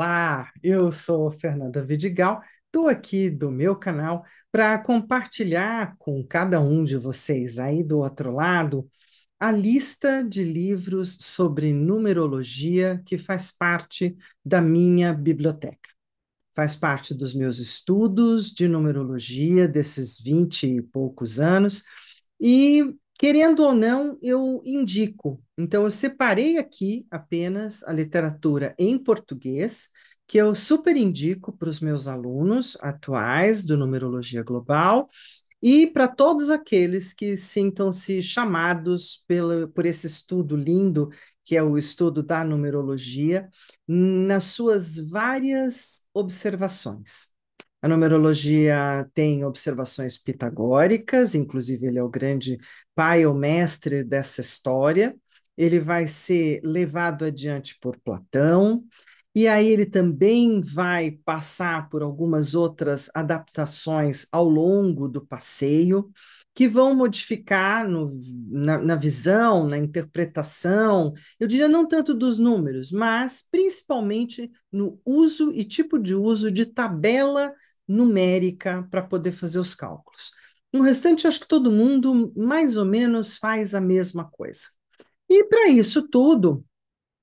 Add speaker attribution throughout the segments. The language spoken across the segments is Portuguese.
Speaker 1: Olá, eu sou Fernanda Vidigal, estou aqui do meu canal para compartilhar com cada um de vocês aí do outro lado a lista de livros sobre numerologia que faz parte da minha biblioteca. Faz parte dos meus estudos de numerologia desses vinte e poucos anos, e Querendo ou não, eu indico. Então, eu separei aqui apenas a literatura em português, que eu super indico para os meus alunos atuais do Numerologia Global e para todos aqueles que sintam-se chamados pelo, por esse estudo lindo, que é o estudo da numerologia, nas suas várias observações. A numerologia tem observações pitagóricas, inclusive ele é o grande pai ou mestre dessa história. Ele vai ser levado adiante por Platão, e aí ele também vai passar por algumas outras adaptações ao longo do passeio, que vão modificar no, na, na, visão, na interpretação, eu diria não tanto dos números, mas principalmente no uso e tipo de uso de tabela numérica para poder fazer os cálculos. No restante, acho que todo mundo mais ou menos faz a mesma coisa. E para isso tudo,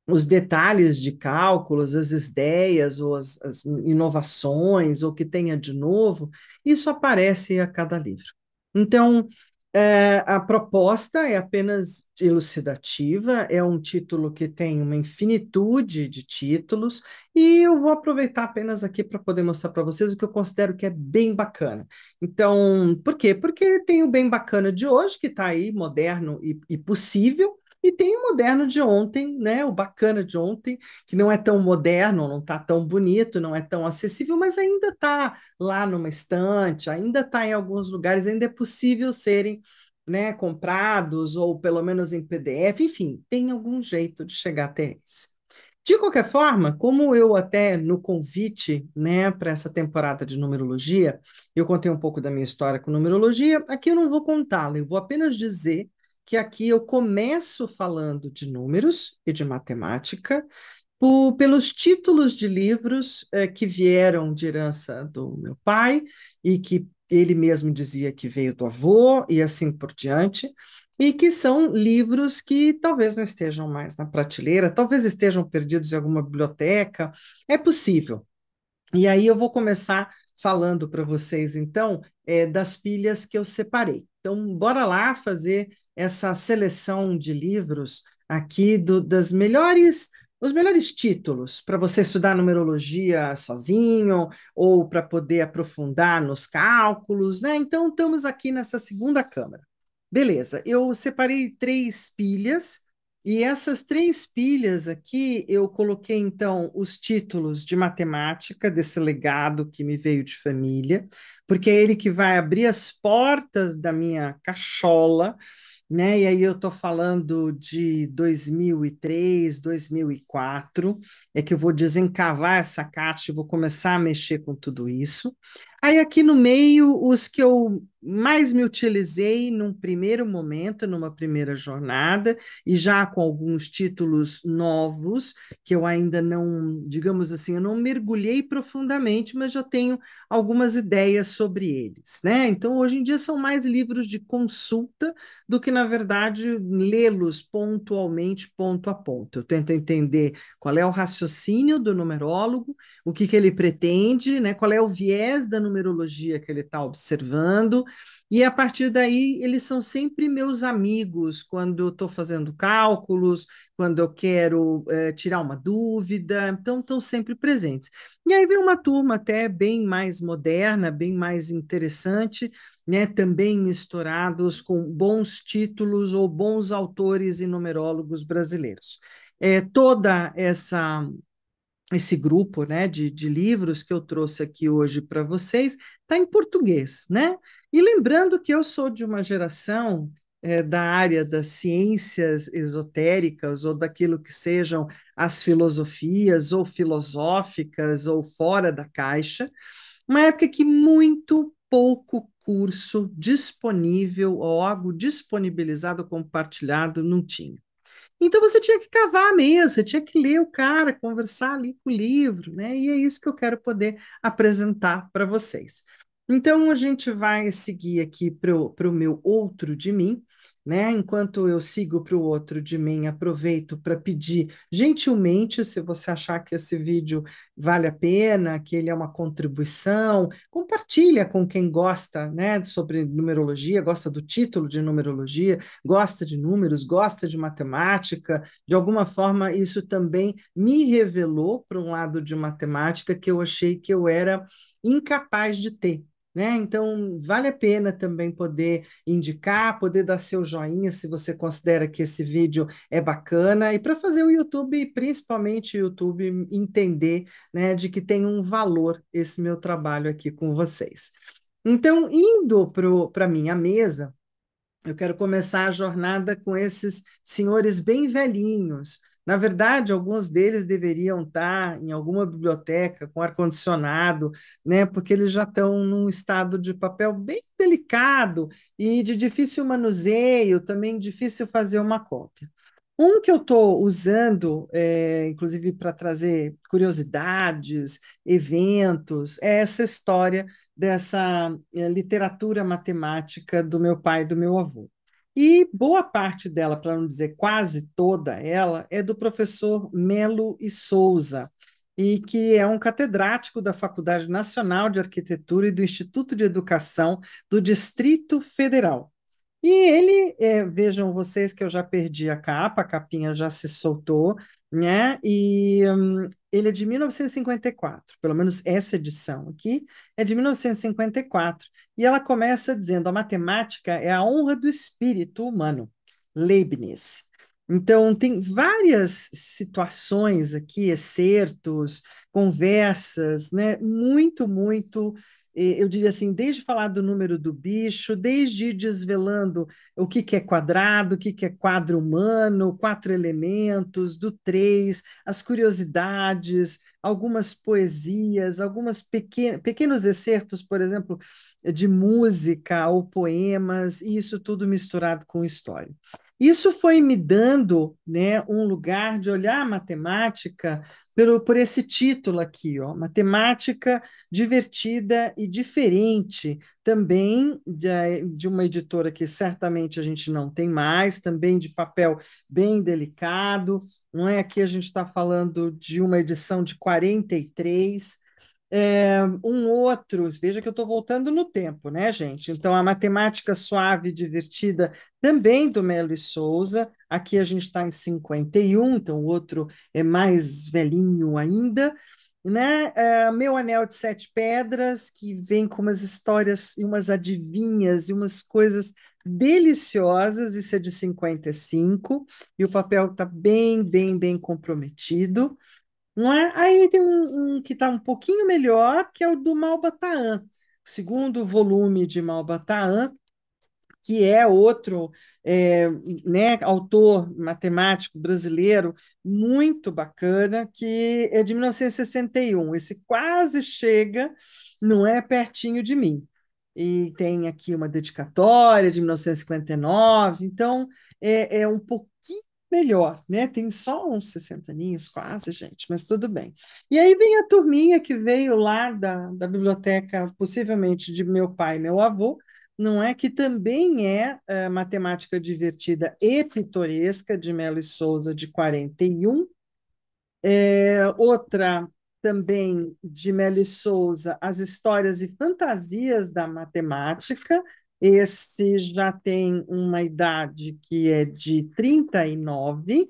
Speaker 1: os detalhes de cálculos, as ideias ou as, as inovações, ou que tenha de novo, isso aparece a cada livro. Então, é, a proposta é apenas elucidativa, é um título que tem uma infinitude de títulos, e eu vou aproveitar apenas aqui para poder mostrar para vocês o que eu considero que é bem bacana. Então, por quê? Porque tem o bem bacana de hoje, que está aí, moderno e, e possível, e tem o moderno de ontem, né? O bacana de ontem, que não é tão moderno, não está tão bonito, não é tão acessível, mas ainda está lá numa estante, ainda está em alguns lugares, ainda é possível serem né, comprados, ou pelo menos em PDF, enfim, tem algum jeito de chegar até eles. De qualquer forma, como eu até no convite né, para essa temporada de numerologia, eu contei um pouco da minha história com numerologia, aqui eu não vou contá-la, eu vou apenas dizer que aqui eu começo falando de números e de matemática, por, pelos títulos de livros eh, que vieram de herança do meu pai e que ele mesmo dizia que veio do avô e assim por diante, e que são livros que talvez não estejam mais na prateleira, talvez estejam perdidos em alguma biblioteca, é possível. E aí eu vou começar falando para vocês, então, é, das pilhas que eu separei. Então, bora lá fazer essa seleção de livros aqui do, das melhores os melhores títulos para você estudar numerologia sozinho ou para poder aprofundar nos cálculos, né? Então estamos aqui nessa segunda câmara. Beleza, eu separei três pilhas e essas três pilhas aqui eu coloquei então os títulos de matemática desse legado que me veio de família, porque é ele que vai abrir as portas da minha cachola né? E aí eu estou falando de 2003, 2004, é que eu vou desencavar essa caixa e vou começar a mexer com tudo isso. Aí aqui no meio, os que eu mais me utilizei num primeiro momento, numa primeira jornada, e já com alguns títulos novos, que eu ainda não, digamos assim, eu não mergulhei profundamente, mas já tenho algumas ideias sobre eles, né? Então, hoje em dia são mais livros de consulta do que, na verdade, lê-los pontualmente, ponto a ponto. Eu tento entender qual é o raciocínio do numerólogo, o que, que ele pretende, né? Qual é o viés da numerologia que ele está observando, e a partir daí eles são sempre meus amigos quando eu estou fazendo cálculos, quando eu quero é, tirar uma dúvida, então estão sempre presentes. E aí vem uma turma até bem mais moderna, bem mais interessante, né, também misturados com bons títulos ou bons autores e numerólogos brasileiros. É, toda essa esse grupo né, de, de livros que eu trouxe aqui hoje para vocês está em português, né? E lembrando que eu sou de uma geração é, da área das ciências esotéricas ou daquilo que sejam as filosofias ou filosóficas ou fora da caixa, uma época que muito pouco curso disponível ou algo disponibilizado, compartilhado, não tinha. Então você tinha que cavar mesmo, você tinha que ler o cara, conversar ali com o livro, né? E é isso que eu quero poder apresentar para vocês. Então a gente vai seguir aqui para o meu outro de mim, né? Enquanto eu sigo para o outro de mim, aproveito para pedir gentilmente, se você achar que esse vídeo vale a pena, que ele é uma contribuição, compartilha com quem gosta, né, sobre numerologia, gosta do título de numerologia, gosta de números, gosta de matemática. De alguma forma, isso também me revelou para um lado de matemática que eu achei que eu era incapaz de ter. Né? Então, vale a pena também poder indicar, poder dar seu joinha se você considera que esse vídeo é bacana, e para fazer o YouTube, principalmente o YouTube, entender né, de que tem um valor esse meu trabalho aqui com vocês. Então, indo para a minha mesa, eu quero começar a jornada com esses senhores bem velhinhos, na verdade, alguns deles deveriam estar em alguma biblioteca com ar-condicionado, né, porque eles já estão num estado de papel bem delicado e de difícil manuseio, também difícil fazer uma cópia. Um que eu estou usando, é, inclusive para trazer curiosidades, eventos, é essa história dessa é, literatura matemática do meu pai e do meu avô. E boa parte dela, para não dizer quase toda ela, é do professor Melo e Souza, e que é um catedrático da Faculdade Nacional de Arquitetura e do Instituto de Educação do Distrito Federal. E ele, é, vejam vocês que eu já perdi a capa, a capinha já se soltou, né? E um, ele é de 1954, pelo menos essa edição aqui é de 1954. E ela começa dizendo: a matemática é a honra do espírito humano, Leibniz. Então, tem várias situações aqui, excertos, conversas, né? Muito, muito eu diria assim, desde falar do número do bicho, desde desvelando o que, que é quadrado, o que, que é quadro humano, quatro elementos, do três, as curiosidades, algumas poesias, pequen pequenos excertos, por exemplo, de música ou poemas, e isso tudo misturado com história. Isso foi me dando né, um lugar de olhar a matemática por, por esse título aqui, ó, Matemática Divertida e Diferente, também de, de uma editora que certamente a gente não tem mais, também de papel bem delicado, não é? Aqui a gente está falando de uma edição de 43, é, um outro, veja que eu estou voltando no tempo, né, gente? Então, a matemática suave e divertida também do Melo e Souza. Aqui a gente está em 51, então o outro é mais velhinho ainda. Né? É, Meu Anel de Sete Pedras, que vem com umas histórias e umas adivinhas e umas coisas deliciosas, isso é de 55, e o papel está bem, bem, bem comprometido. Não é? Aí tem um, um que está um pouquinho melhor, que é o do Malbataan, o segundo volume de Malbataan, que é outro é, né, autor matemático brasileiro muito bacana, que é de 1961. Esse quase chega, não é pertinho de mim. E tem aqui uma dedicatória de 1959, então é, é um pouquinho melhor, né? Tem só uns 60 aninhos quase, gente, mas tudo bem. E aí vem a turminha que veio lá da, da biblioteca, possivelmente de meu pai e meu avô, não é? Que também é, é matemática divertida e pitoresca, de Melo e Souza, de 41. É, outra também de Melo e Souza, As Histórias e Fantasias da Matemática, esse já tem uma idade que é de 39,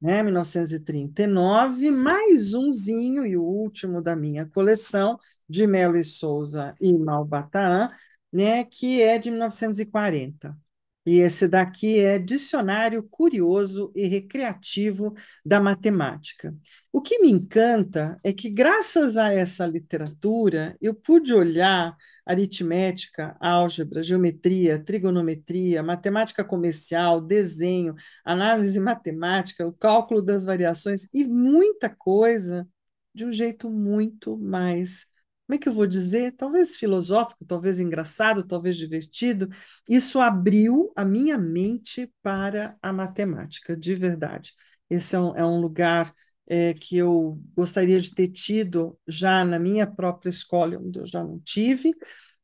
Speaker 1: né, 1939, mais umzinho, e o último da minha coleção, de Melo e Souza e Malbataan, né, que é de 1940. E esse daqui é Dicionário Curioso e Recreativo da Matemática. O que me encanta é que, graças a essa literatura, eu pude olhar aritmética, álgebra, geometria, trigonometria, matemática comercial, desenho, análise matemática, o cálculo das variações e muita coisa de um jeito muito mais como é que eu vou dizer? Talvez filosófico, talvez engraçado, talvez divertido. Isso abriu a minha mente para a matemática, de verdade. Esse é um, é um lugar é, que eu gostaria de ter tido já na minha própria escola, onde eu já não tive,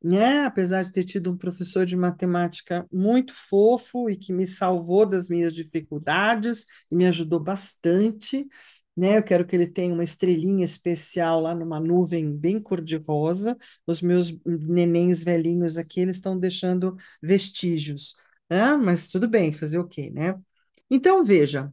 Speaker 1: né? Apesar de ter tido um professor de matemática muito fofo e que me salvou das minhas dificuldades e me ajudou bastante, né? Eu quero que ele tenha uma estrelinha especial lá numa nuvem bem cor-de-rosa. Os meus nenéns velhinhos aqui, eles estão deixando vestígios, né? Mas tudo bem, fazer o quê, né? Então, veja,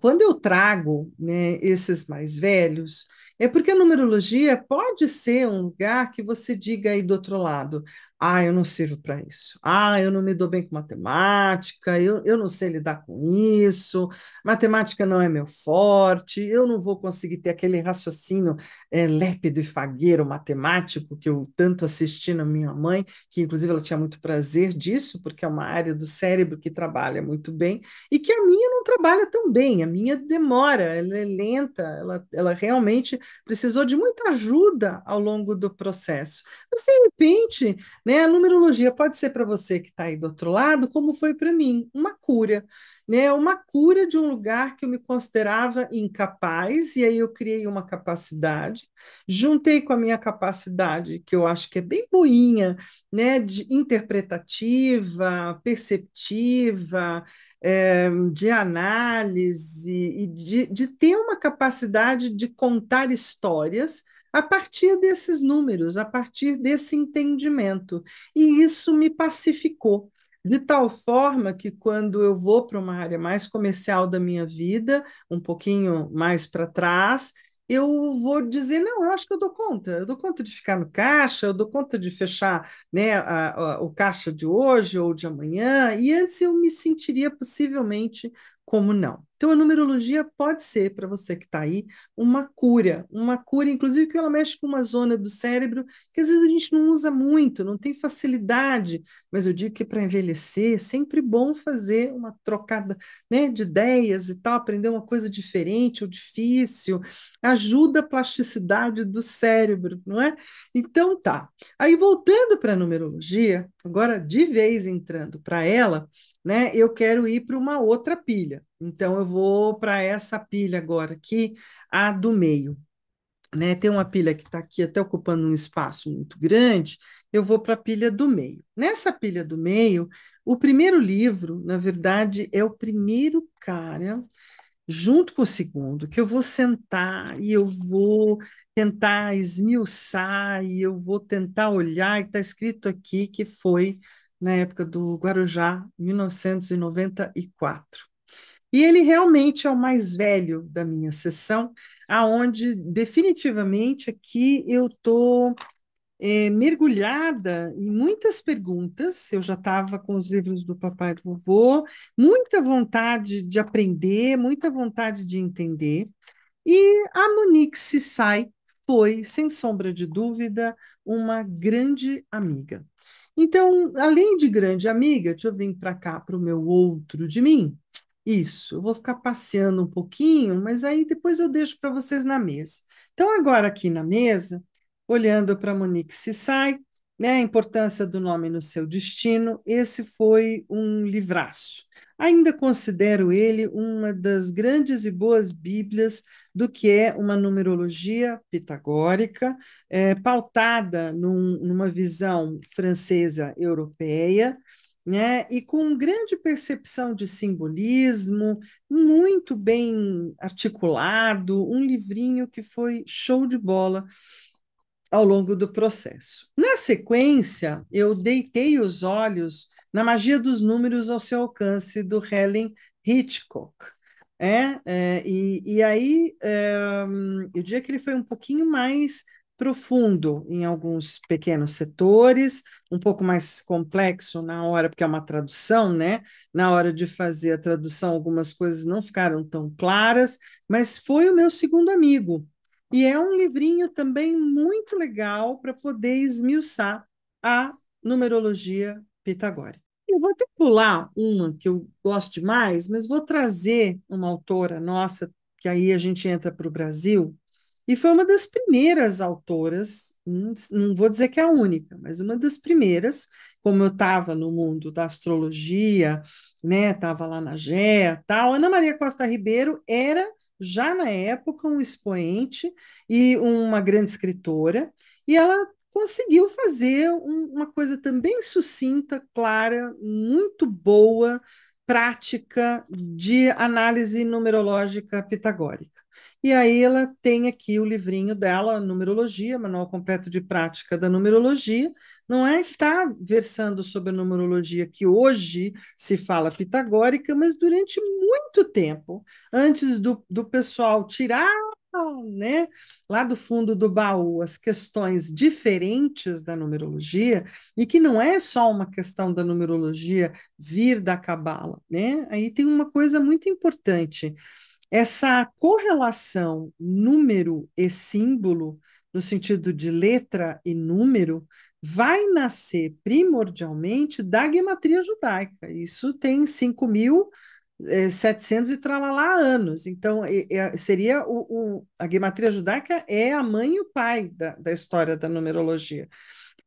Speaker 1: quando eu trago né, esses mais velhos, é porque a numerologia pode ser um lugar que você diga aí do outro lado: ah, eu não sirvo para isso, ah, eu não me dou bem com matemática, eu, eu não sei lidar com isso, matemática não é meu forte, eu não vou conseguir ter aquele raciocínio é, lépido e fagueiro matemático que eu tanto assisti na minha mãe, que inclusive ela tinha muito prazer disso, porque é uma área do cérebro que trabalha muito bem, e que a minha não trabalha tão bem, a minha demora, ela é lenta, ela, ela realmente precisou de muita ajuda ao longo do processo. Mas, de repente, né, a numerologia pode ser para você que está aí do outro lado, como foi para mim, uma cura, né, uma cura de um lugar que eu me considerava incapaz, e aí eu criei uma capacidade, juntei com a minha capacidade, que eu acho que é bem boinha, né, de interpretativa, perceptiva, é, de análise e de, de ter uma capacidade de contar histórias a partir desses números, a partir desse entendimento. E isso me pacificou. De tal forma que, quando eu vou para uma área mais comercial da minha vida, um pouquinho mais para trás, eu vou dizer, não, eu acho que eu dou conta, eu dou conta de ficar no caixa, eu dou conta de fechar né, a, a, o caixa de hoje ou de amanhã, e antes eu me sentiria possivelmente como não. Então, a numerologia pode ser, para você que está aí, uma cura, uma cura, inclusive que ela mexe com uma zona do cérebro que às vezes a gente não usa muito, não tem facilidade, mas eu digo que para envelhecer é sempre bom fazer uma trocada né, de ideias e tal, aprender uma coisa diferente ou difícil, ajuda a plasticidade do cérebro, não é? Então, tá. Aí, voltando para a numerologia, agora de vez entrando para ela, né, eu quero ir para uma outra pilha. Então, eu vou para essa pilha agora aqui, a do meio. Né, tem uma pilha que está aqui até ocupando um espaço muito grande, eu vou para a pilha do meio. Nessa pilha do meio, o primeiro livro, na verdade, é o primeiro cara, junto com o segundo, que eu vou sentar e eu vou tentar esmiuçar e eu vou tentar olhar, e está escrito aqui que foi na época do Guarujá, 1994. E ele realmente é o mais velho da minha sessão, aonde definitivamente aqui eu estou é, mergulhada em muitas perguntas. Eu já estava com os livros do papai e do vovô, muita vontade de aprender, muita vontade de entender. E a Monique Sissai foi, sem sombra de dúvida, uma grande amiga. Então, além de grande amiga, deixa eu vir para cá, para o meu outro de mim. Isso, eu vou ficar passeando um pouquinho, mas aí depois eu deixo para vocês na mesa. Então, agora aqui na mesa, olhando para Monique Sissai, né, a importância do nome no seu destino, esse foi um livraço. Ainda considero ele uma das grandes e boas bíblias do que é uma numerologia pitagórica, é, pautada num, numa visão francesa europeia, né, e com grande percepção de simbolismo, muito bem articulado, um livrinho que foi show de bola ao longo do processo. Na sequência, eu deitei os olhos na magia dos números ao seu alcance, do Helen Hitchcock. É, é e, e aí é, eu diria que ele foi um pouquinho mais profundo em alguns pequenos setores, um pouco mais complexo na hora, porque é uma tradução, né? Na hora de fazer a tradução, algumas coisas não ficaram tão claras, mas foi o meu segundo amigo. E é um livrinho também muito legal para poder esmiuçar a numerologia pitagórica. Eu vou até pular uma que eu gosto demais, mas vou trazer uma autora nossa, que aí a gente entra para o Brasil, e foi uma das primeiras autoras, não vou dizer que é a única, mas uma das primeiras, como eu estava no mundo da astrologia, né, estava lá na GEA, tal, Ana Maria Costa Ribeiro era já na época um expoente e uma grande escritora, e ela conseguiu fazer um, uma coisa também sucinta, clara, muito boa, prática de análise numerológica pitagórica. E aí ela tem aqui o livrinho dela, Numerologia, Manual Completo de Prática da Numerologia. Não é está versando sobre a numerologia que hoje se fala pitagórica, mas durante muito tempo, antes do, do pessoal tirar né, lá do fundo do baú as questões diferentes da numerologia, e que não é só uma questão da numerologia vir da cabala, né? Aí tem uma coisa muito importante essa correlação número e símbolo, no sentido de letra e número, vai nascer primordialmente da gematria judaica. Isso tem 5.700 e tralalá anos. Então, seria o, o, a gematria judaica é a mãe e o pai da, da história da numerologia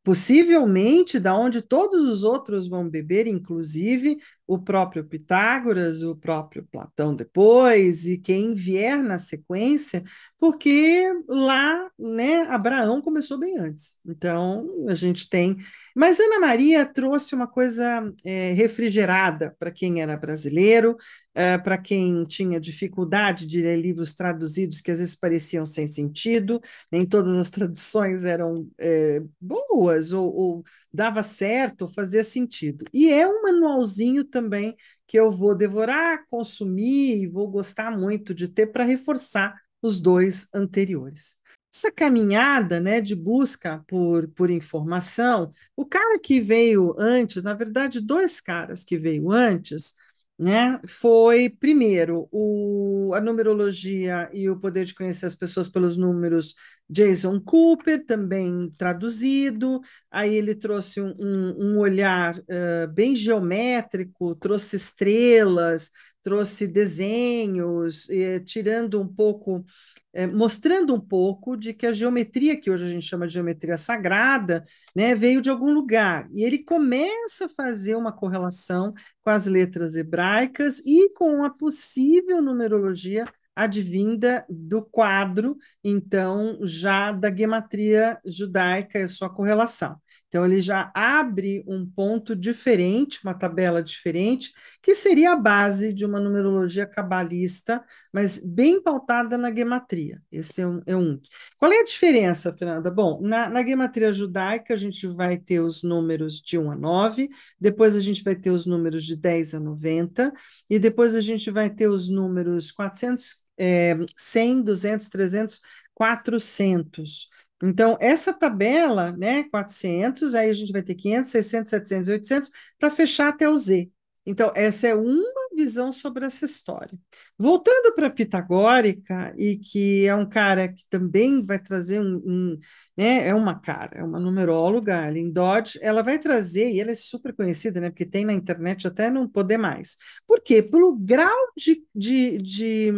Speaker 1: possivelmente da onde todos os outros vão beber, inclusive o próprio Pitágoras, o próprio Platão depois e quem vier na sequência, porque lá, né, Abraão começou bem antes. Então a gente tem, mas Ana Maria trouxe uma coisa é, refrigerada para quem era brasileiro, é, para quem tinha dificuldade de ler livros traduzidos que às vezes pareciam sem sentido, nem todas as traduções eram é, boas ou, ou dava certo, ou fazia sentido. E é um manualzinho também que eu vou devorar, consumir e vou gostar muito de ter para reforçar os dois anteriores. Essa caminhada né, de busca por, por informação, o cara que veio antes, na verdade, dois caras que veio antes, né, foi, primeiro, o, a numerologia e o poder de conhecer as pessoas pelos números, Jason Cooper, também traduzido. Aí ele trouxe um, um, um olhar uh, bem geométrico, trouxe estrelas, trouxe desenhos, eh, tirando um pouco é, mostrando um pouco de que a geometria, que hoje a gente chama de geometria sagrada, né, veio de algum lugar. E ele começa a fazer uma correlação com as letras hebraicas e com a possível numerologia advinda do quadro, então, já da gematria judaica, é sua correlação. Então, ele já abre um ponto diferente, uma tabela diferente, que seria a base de uma numerologia cabalista, mas bem pautada na gematria. Esse é um. É um. Qual é a diferença, Fernanda? Bom, na, na gematria judaica, a gente vai ter os números de 1 a 9, depois a gente vai ter os números de 10 a 90, e depois a gente vai ter os números 400, é, 100, 200, 300, 400. Então, essa tabela, né, 400, aí a gente vai ter 500, 600, 700 e 800 para fechar até o Z. Então, essa é uma visão sobre essa história. Voltando para a Pitagórica, e que é um cara que também vai trazer um, um, né, é uma cara, é uma numeróloga, a Lynn Dodge, ela vai trazer, e ela é super conhecida, né, porque tem na internet até não poder mais. Por quê? Pelo grau de, de, de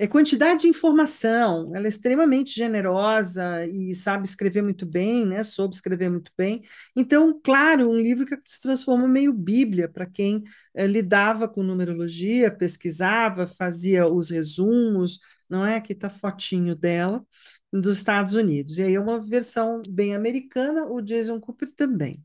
Speaker 1: é quantidade de informação, ela é extremamente generosa e sabe escrever muito bem, né? Soube escrever muito bem. Então, claro, um livro que se transforma meio Bíblia para quem é, lidava com numerologia, pesquisava, fazia os resumos, não é? Aqui está fotinho dela, dos Estados Unidos. E aí é uma versão bem americana, o Jason Cooper também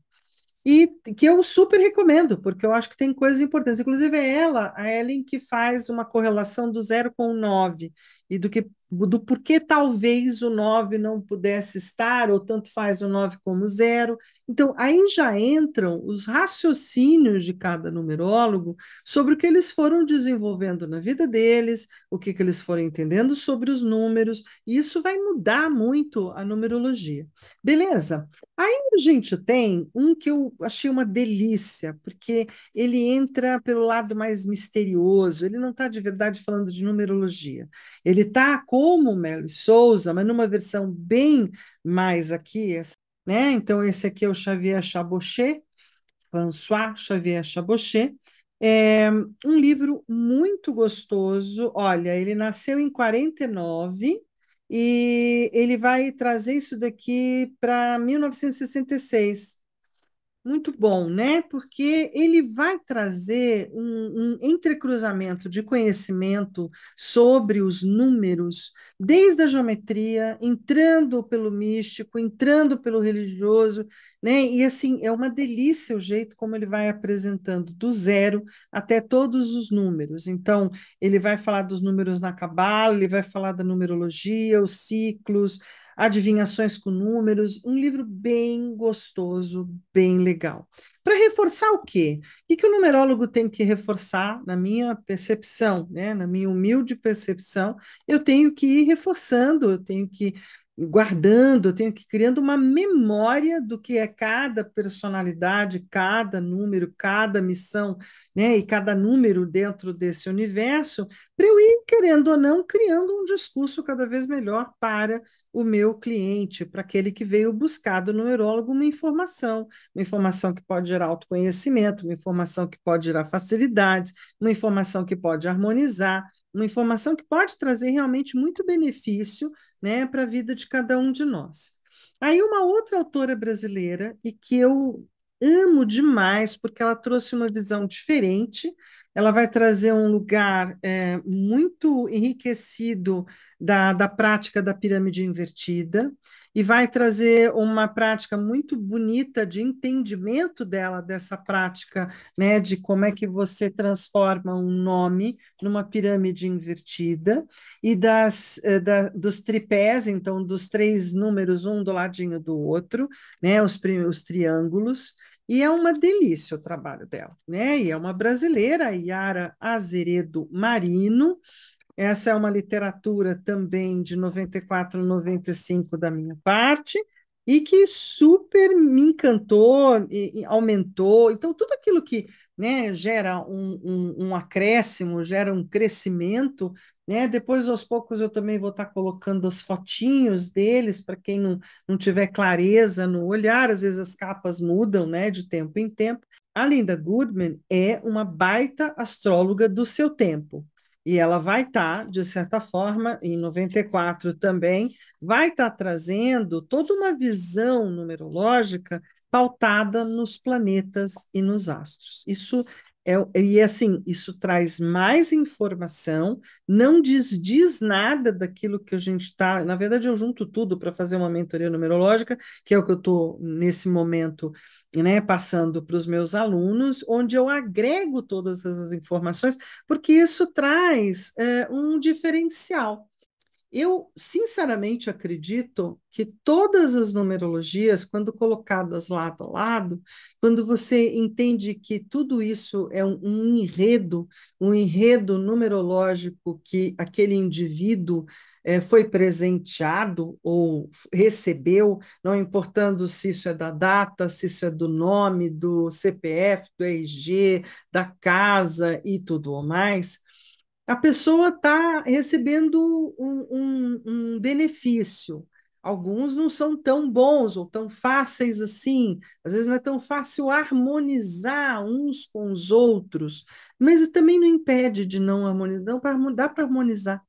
Speaker 1: e que eu super recomendo, porque eu acho que tem coisas importantes. Inclusive, é ela, a Ellen, que faz uma correlação do zero com o 9 e do que do porquê talvez o 9 não pudesse estar, ou tanto faz o 9 como zero. Então, aí já entram os raciocínios de cada numerólogo sobre o que eles foram desenvolvendo na vida deles, o que, que eles foram entendendo sobre os números, e isso vai mudar muito a numerologia. Beleza? Aí a gente tem um que eu achei uma delícia, porque ele entra pelo lado mais misterioso, ele não está de verdade falando de numerologia, ele está como Melo Souza, mas numa versão bem mais aqui, né? Então, esse aqui é o Xavier Chabochet, François Xavier Chabochet. É um livro muito gostoso. Olha, ele nasceu em 49 e ele vai trazer isso daqui para 1966. Muito bom, né? Porque ele vai trazer um, um, entrecruzamento de conhecimento sobre os números, desde a geometria, entrando pelo místico, entrando pelo religioso, né? E assim, é uma delícia o jeito como ele vai apresentando do zero até todos os números. Então, ele vai falar dos números na Cabala, ele vai falar da numerologia, os ciclos, Adivinhações com Números, um livro bem gostoso, bem legal. Para reforçar o quê? O que, o numerólogo tem que reforçar, na minha percepção, né? na minha humilde percepção? Eu tenho que ir reforçando, eu tenho que guardando, eu tenho que criando uma memória do que é cada personalidade, cada número, cada missão, né, e cada número dentro desse universo, para eu ir, querendo ou não, criando um discurso cada vez melhor para o meu cliente, para aquele que veio buscar do numerólogo uma informação, uma informação que pode gerar autoconhecimento, uma informação que pode gerar facilidades, uma informação que pode harmonizar, uma informação que pode trazer realmente muito benefício né, para a vida de cada um de nós. Aí uma outra autora brasileira, e que eu amo demais, porque ela trouxe uma visão diferente, ela vai trazer um lugar é, muito enriquecido da, da prática da pirâmide invertida e vai trazer uma prática muito bonita de entendimento dela, dessa prática, né, de como é que você transforma um nome numa pirâmide invertida e das, é, da, dos tripés, então, dos três números, um do ladinho do outro, né, os, os triângulos, e é uma delícia o trabalho dela, né? E é uma brasileira, Yara Azeredo Marino. Essa é uma literatura também de 94, 95 da minha parte, e que super me encantou e, e aumentou. Então, tudo aquilo que né, gera um, um, um acréscimo, gera um crescimento, né? Depois, aos poucos, eu também vou estar colocando as fotinhos deles, para quem não, não tiver clareza no olhar, às vezes as capas mudam né, de tempo em tempo. A Linda Goodman é uma baita astróloga do seu tempo. E ela vai estar, tá, de certa forma, em 94 também, vai estar tá trazendo toda uma visão numerológica pautada nos planetas e nos astros. Isso é, e assim, isso traz mais informação, não desdiz nada daquilo que a gente está. Na verdade, eu junto tudo para fazer uma mentoria numerológica, que é o que eu estou nesse momento né, passando para os meus alunos, onde eu agrego todas essas informações, porque isso traz é, um diferencial. Eu, sinceramente, acredito que todas as numerologias, quando colocadas lado a lado, quando você entende que tudo isso é um, um enredo, um enredo numerológico que aquele indivíduo é, foi presenteado ou recebeu, não importando se isso é da data, se isso é do nome, do CPF, do RG, da casa e tudo mais a pessoa está recebendo um, um, um, benefício. Alguns não são tão bons ou tão fáceis assim, às vezes não é tão fácil harmonizar uns com os outros, mas também não impede de não harmonizar, dá para harmonizar.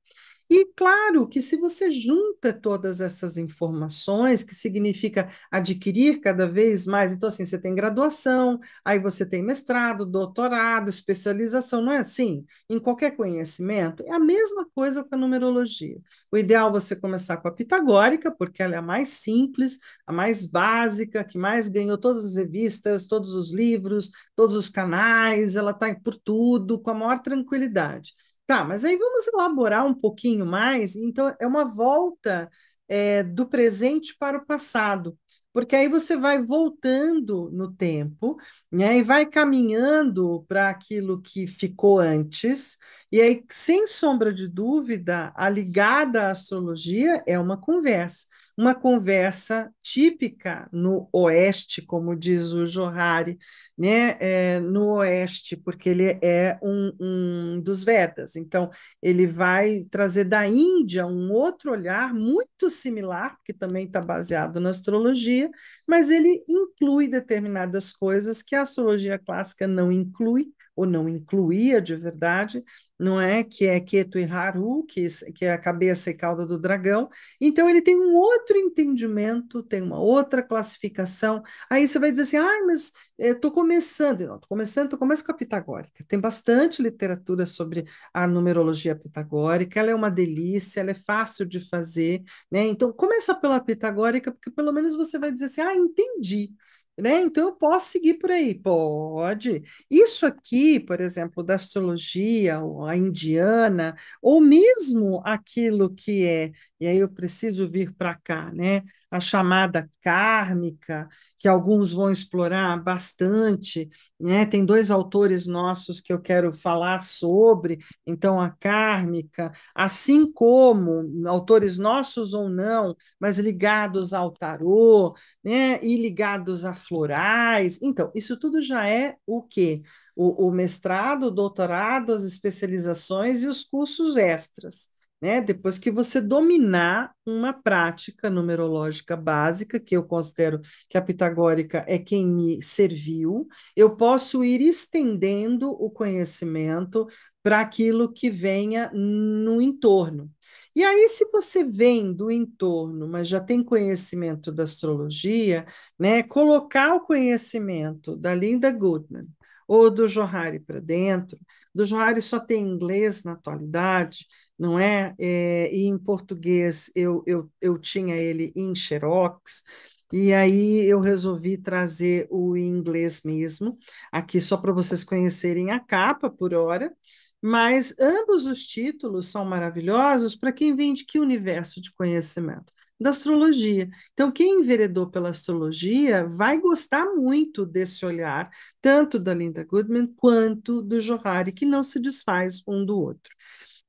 Speaker 1: E claro que se você junta todas essas informações, que significa adquirir cada vez mais, então assim, você tem graduação, aí você tem mestrado, doutorado, especialização, não é assim? Em qualquer conhecimento, é a mesma coisa com a numerologia. O ideal é você começar com a pitagórica, porque ela é a mais simples, a mais básica, que mais ganhou todas as revistas, todos os livros, todos os canais, ela está por tudo, com a maior tranquilidade. Tá, mas aí vamos elaborar um pouquinho mais. Então, é uma volta é, do presente para o passado porque aí você vai voltando no tempo, né, e vai caminhando para aquilo que ficou antes, e aí, sem sombra de dúvida, a ligada à astrologia é uma conversa, uma conversa típica no Oeste, como diz o Johari, né, é, no Oeste, porque ele é um, um dos Vedas, então ele vai trazer da Índia um outro olhar muito similar, que também está baseado na astrologia, mas ele inclui determinadas coisas que a astrologia clássica não inclui, ou não incluía de verdade, não é? Que é Keto e Haru, que, que é a cabeça e cauda do dragão. Então ele tem um outro entendimento, tem uma outra classificação. Aí você vai dizer assim: ah, mas estou começando. Não, estou começando, eu começo com a pitagórica. Tem bastante literatura sobre a numerologia pitagórica, ela é uma delícia, ela é fácil de fazer, né? Então começa pela pitagórica, porque pelo menos você vai dizer assim: ah, entendi. Né? Então eu posso seguir por aí? Pode. Isso aqui, por exemplo, da astrologia, a indiana, ou mesmo aquilo que é, e aí eu preciso vir para cá, né? A chamada kármica, que alguns vão explorar bastante, né? Tem dois autores nossos que eu quero falar sobre, então a kármica, assim como autores nossos ou não, mas ligados ao tarô, né? E ligados a florais. Então, isso tudo já é o quê? O, o mestrado, o doutorado, as especializações e os cursos extras. Né? Depois que você dominar uma prática numerológica básica, que eu considero que a pitagórica é quem me serviu, eu posso ir estendendo o conhecimento para aquilo que venha no entorno. E aí, se você vem do entorno, mas já tem conhecimento da astrologia, né, colocar o conhecimento da Linda Goodman ou do Johari para dentro, do Johari só tem inglês na atualidade, não é? é e em português eu, eu, eu tinha ele em xerox, e aí eu resolvi trazer o inglês mesmo, aqui só para vocês conhecerem a capa por hora, mas ambos os títulos são maravilhosos para quem vem de que universo de conhecimento? Da astrologia. Então, quem enveredou pela astrologia vai gostar muito desse olhar, tanto da Linda Goodman quanto do Johari, que não se desfaz um do outro.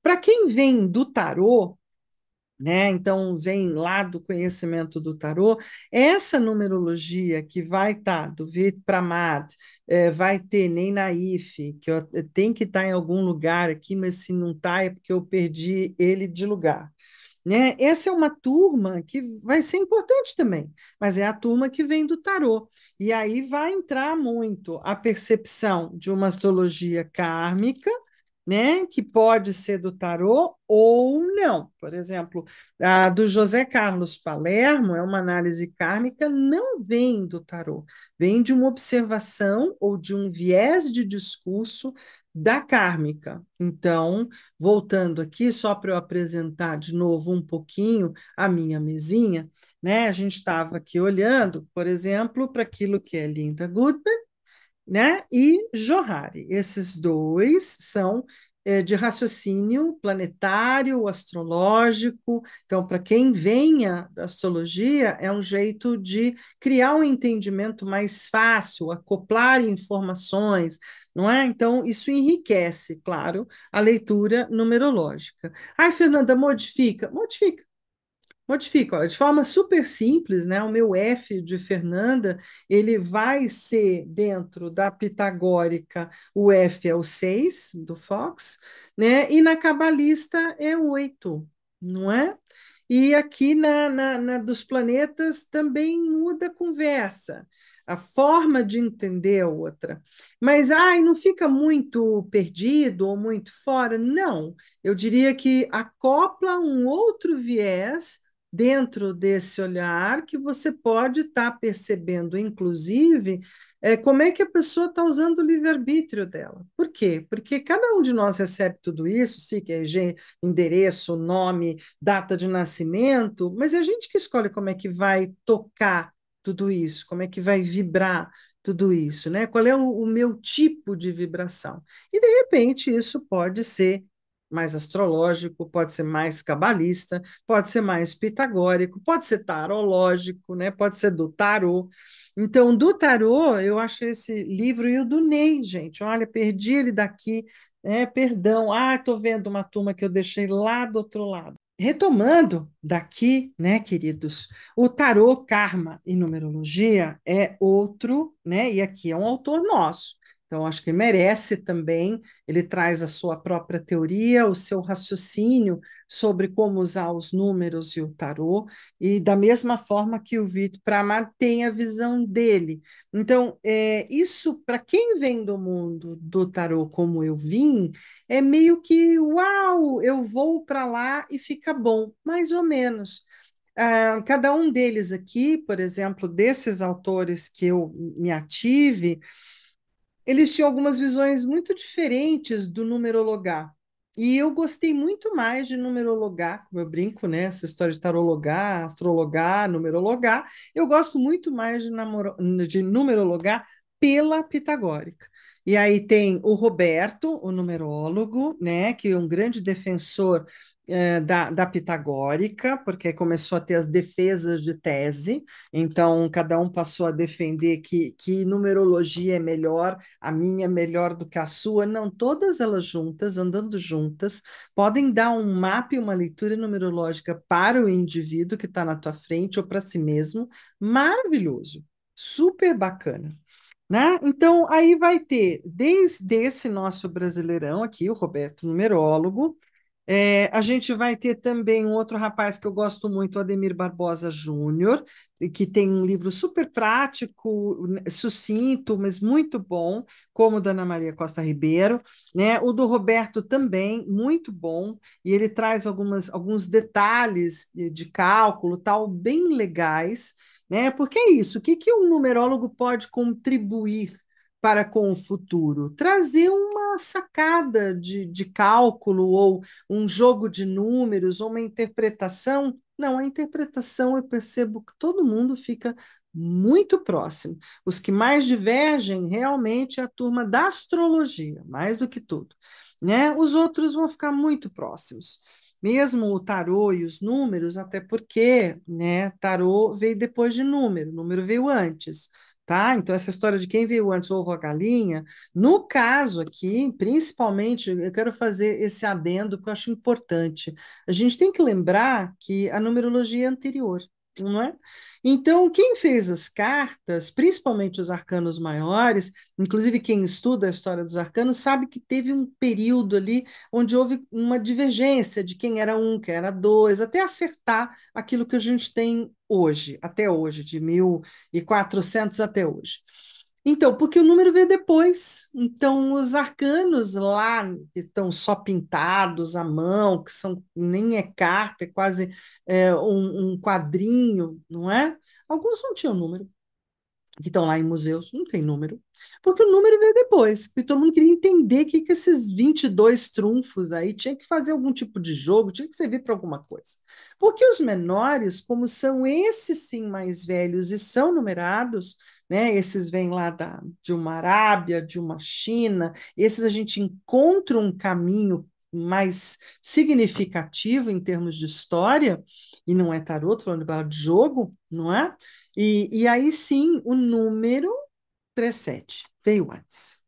Speaker 1: Para quem vem do tarô, né? Então, vem lá do conhecimento do tarô, essa numerologia que vai estar tá, do Vit Pramat, é, vai ter nem Naif, que eu, tem que estar tá em algum lugar aqui, mas se não está é porque eu perdi ele de lugar. Né? Essa é uma turma que vai ser importante também, mas é a turma que vem do tarô. E aí vai entrar muito a percepção de uma astrologia kármica, né, que pode ser do tarô ou não. Por exemplo, a do José Carlos Palermo é uma análise kármica, não vem do tarô, vem de uma observação ou de um viés de discurso da kármica. Então, voltando aqui, só para eu apresentar de novo um pouquinho a minha mesinha, né? A gente estava aqui olhando, por exemplo, para aquilo que é Linda Goodman, né? E Johari. Esses dois são de raciocínio planetário, astrológico. Então, para quem venha da astrologia, é um jeito de criar um entendimento mais fácil, acoplar informações, não é? Então, isso enriquece, claro, a leitura numerológica. Ai, Fernanda, modifica? Modifica. Modifico, olha, de forma super simples, né? O meu F de Fernanda, ele vai ser dentro da pitagórica, o F é o 6 do Fox, né? E na cabalista é 8, não é? E aqui na, na, na dos planetas também muda a conversa a forma de entender a outra. Mas, ai, não fica muito perdido ou muito fora? Não, eu diria que acopla um outro viés dentro desse olhar que você pode estar tá percebendo, inclusive, é, como é que a pessoa está usando o livre-arbítrio dela. Por quê? Porque cada um de nós recebe tudo isso, SIC, endereço, nome, data de nascimento, mas é a gente que escolhe como é que vai tocar tudo isso, como é que vai vibrar tudo isso, né? Qual é o, o meu tipo de vibração? E de repente isso pode ser mais astrológico, pode ser mais cabalista, pode ser mais pitagórico, pode ser tarológico, né? Pode ser do tarô. Então, do tarô, eu acho esse livro e o do Ney, gente. Olha, perdi ele daqui, né? Perdão. Ah, estou vendo uma turma que eu deixei lá do outro lado. Retomando daqui, né, queridos, o tarô, karma e numerologia é outro, né? E aqui é um autor nosso Então, acho que merece também. Ele traz a sua própria teoria, o seu raciocínio sobre como usar os números e o tarô, e da mesma forma que o Vitor Pramat tem a visão dele. Então, é, isso, para quem vem do mundo do tarô como eu vim, é meio que, uau, eu vou para lá e fica bom, mais ou menos. Uh, cada um deles aqui, por exemplo, desses autores que eu me ative, eles tinham algumas visões muito diferentes do numerologar. E eu gostei muito mais de numerologar, como eu brinco, né? Essa história de tarologar, astrologar, numerologar. Eu gosto muito mais de, namoro, de numerologar pela pitagórica. E aí tem o Roberto, o numerólogo, né, que é um grande defensor é, da, da pitagórica, porque começou a ter as defesas de tese, então cada um passou a defender que, que numerologia é melhor, a minha é melhor do que a sua. Não, todas elas juntas, andando juntas, podem dar um mapa e uma leitura numerológica para o indivíduo que está na tua frente ou para si mesmo, maravilhoso, super bacana. Né? Então, aí vai ter, desde esse nosso brasileirão aqui, o Roberto Numerólogo, é, a gente vai ter também um outro rapaz que eu gosto muito, o Ademir Barbosa Júnior, que tem um livro super prático, sucinto, mas muito bom, como o da Ana Maria Costa Ribeiro. Né? O do Roberto também, muito bom, e ele traz algumas, alguns detalhes de cálculo, tal, bem legais. Né? Porque é isso, o que, que um numerólogo pode contribuir para com o futuro, trazer uma sacada de, de cálculo ou um jogo de números ou uma interpretação. Não, a interpretação eu percebo que todo mundo fica muito próximo. Os que mais divergem realmente é a turma da astrologia, mais do que tudo. Né? Os outros vão ficar muito próximos. Mesmo o tarô e os números, até porque né, tarô veio depois de número, número veio antes tá? Então, essa história de quem veio antes, ovo ou a galinha, no caso aqui, principalmente, eu quero fazer esse adendo que eu acho importante. A gente tem que lembrar que a numerologia é anterior não é? Então, quem fez as cartas, principalmente os arcanos maiores, inclusive quem estuda a história dos arcanos, sabe que teve um período ali onde houve uma divergência de quem era um, quem era dois, até acertar aquilo que a gente tem hoje, até hoje, de 1400 até hoje. Então, porque o número veio depois. Então, os arcanos lá, que estão só pintados à mão, que são nem é carta, é quase é, um, um quadrinho, não é? Alguns não tinham número que estão lá em museus, não tem número, porque o número veio depois, porque todo mundo queria entender que, que esses 22 trunfos aí tinha que fazer algum tipo de jogo, tinha que servir para alguma coisa. Porque os menores, como são esses sim mais velhos e são numerados, né, esses vêm lá da, de uma Arábia, de uma China, esses a gente encontra um caminho mais significativo em termos de história, e não é estou falando de jogo, não é? E, e aí sim, o número precede, veio antes.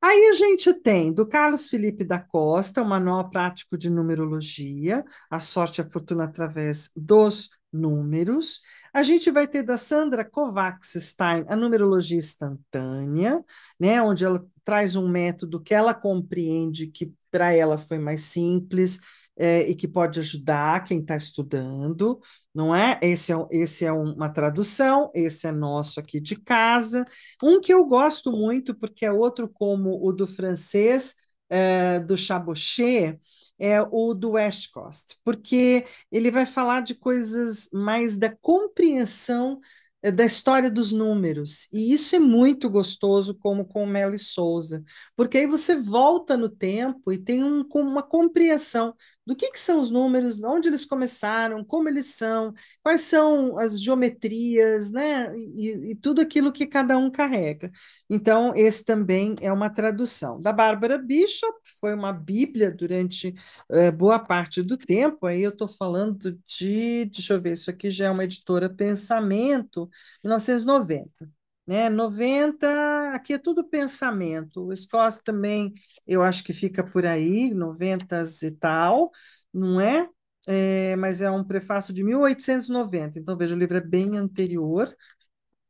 Speaker 1: Aí a gente tem do Carlos Felipe da Costa, o Manual Prático de Numerologia, A Sorte e a Fortuna através dos números. A gente vai ter da Sandra Kovacs Stein a numerologia instantânea, né, onde ela traz um método que ela compreende que para ela foi mais simples é, e que pode ajudar quem está estudando, não é? Esse, é? esse é uma tradução, esse é nosso aqui de casa. Um que eu gosto muito, porque é outro como o do francês, é, do Chabochet, é o do West Coast, porque ele vai falar de coisas mais da compreensão da história dos números. E isso é muito gostoso, como com o Mel Souza, porque aí você volta no tempo e tem um, uma compreensão do que, que são os números, onde eles começaram, como eles são, quais são as geometrias, né? E, e, tudo aquilo que cada um carrega. Então, esse também é uma tradução. Da Bárbara Bishop, que foi uma bíblia durante uh, boa parte do tempo, aí eu estou falando de, deixa eu ver, isso aqui já é uma editora Pensamento, 1990 né? 90, aqui é tudo pensamento. O Scott também, eu acho que fica por aí, 90 e tal, não é? é? Mas é um prefácio de 1890, então veja, o livro é bem anterior.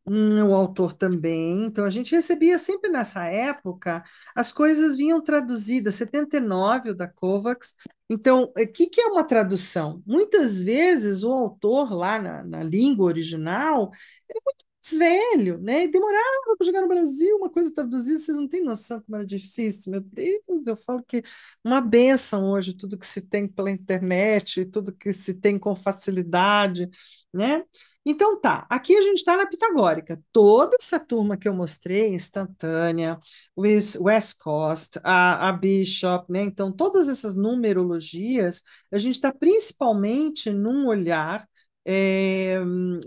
Speaker 1: Hum, o autor também. Então, a gente recebia sempre nessa época, as coisas vinham traduzidas, 79, o da Kovacs. Então, o que, que é uma tradução? Muitas vezes o autor, lá na, na língua original, era muito mais velho, né? Demorava para chegar no Brasil, uma coisa traduzida, vocês não têm noção como era difícil, meu Deus, eu falo que uma benção hoje, tudo que se tem pela internet, tudo que se tem com facilidade, né? Então tá, aqui a gente está na Pitagórica. Toda essa turma que eu mostrei, instantânea, West Coast, a, a Bishop, né? Então, todas essas numerologias, a gente está principalmente num olhar é,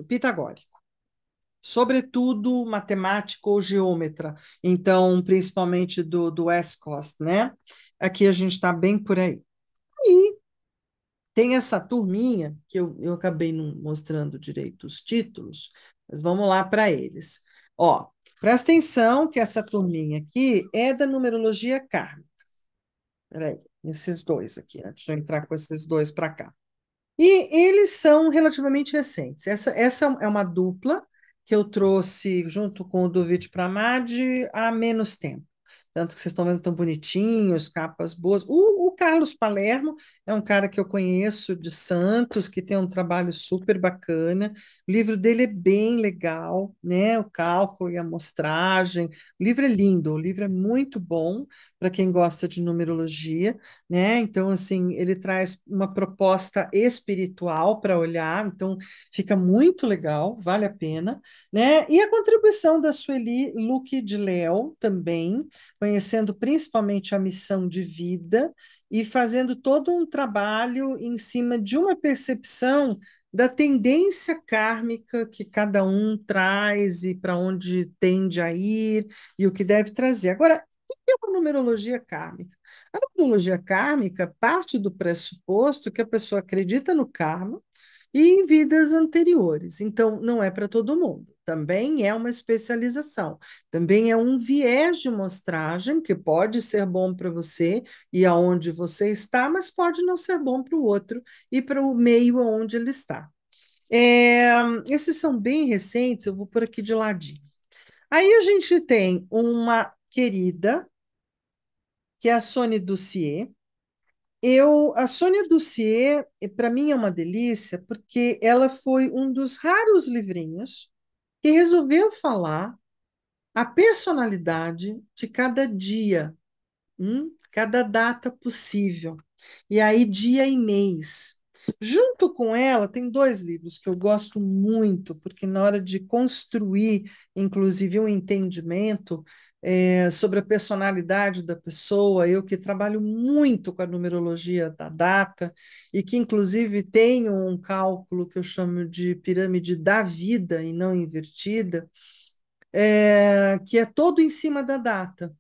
Speaker 1: pitagórico. Sobretudo matemático ou geômetra, então, principalmente do, do West Coast, né? Aqui a gente está bem por aí. E tem essa turminha, que eu, eu acabei não mostrando direito os títulos, mas vamos lá para eles. Ó, presta atenção que essa turminha aqui é da numerologia kármica. Peraí, esses dois aqui, antes de eu entrar com esses dois para cá. E eles são relativamente recentes. Essa, essa é uma dupla que eu trouxe junto com o Duvid Pramad há menos tempo tanto que vocês estão vendo tão bonitinhos, capas boas. O, o, Carlos Palermo é um cara que eu conheço de Santos, que tem um trabalho super bacana. O livro dele é bem legal, né? O cálculo e a amostragem. O livro é lindo, o livro é muito bom para quem gosta de numerologia, né? Então, assim, ele traz uma proposta espiritual para olhar, então fica muito legal, vale a pena, né? E a contribuição da Sueli Luque de Léo também, conhecendo principalmente a missão de vida e fazendo todo um trabalho em cima de uma percepção da tendência kármica que cada um traz e para onde tende a ir e o que deve trazer. Agora, que é uma numerologia kármica? A numerologia kármica parte do pressuposto que a pessoa acredita no karma e em vidas anteriores. Então, não é para todo mundo. Também é uma especialização. Também é um viés de mostragem que pode ser bom para você e aonde você está, mas pode não ser bom para o outro e para o meio onde ele está. É, esses são bem recentes, eu vou por aqui de ladinho. Aí a gente tem uma querida, que é a Sônia Ducier, eu, a Sônia Ducier, para mim é uma delícia, porque ela foi um dos raros livrinhos que resolveu falar a personalidade de cada dia, hum? cada data possível, e aí dia e mês. Junto com ela, tem dois livros que eu gosto muito, porque na hora de construir, inclusive, um entendimento, é, sobre a personalidade da pessoa, eu que trabalho muito com a numerologia da data, e que inclusive tenho um cálculo que eu chamo de pirâmide da vida e não invertida, é, que é todo em cima da data.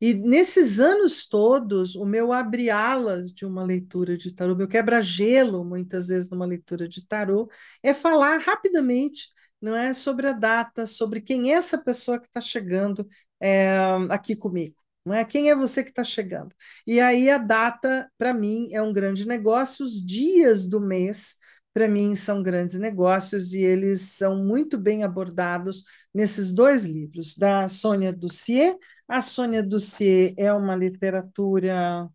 Speaker 1: E nesses anos todos, o meu abre-alas de uma leitura de tarô, meu quebra-gelo, muitas vezes, numa leitura de tarô, é falar rapidamente não é sobre a data, sobre quem é essa pessoa que está chegando é, aqui comigo. Não é? Quem é você que está chegando? E aí a data, para mim, é um grande negócio, os dias do mês, para mim, são grandes negócios e eles são muito bem abordados nesses dois livros, da Sônia Ducier. A Sônia Ducier é uma literatura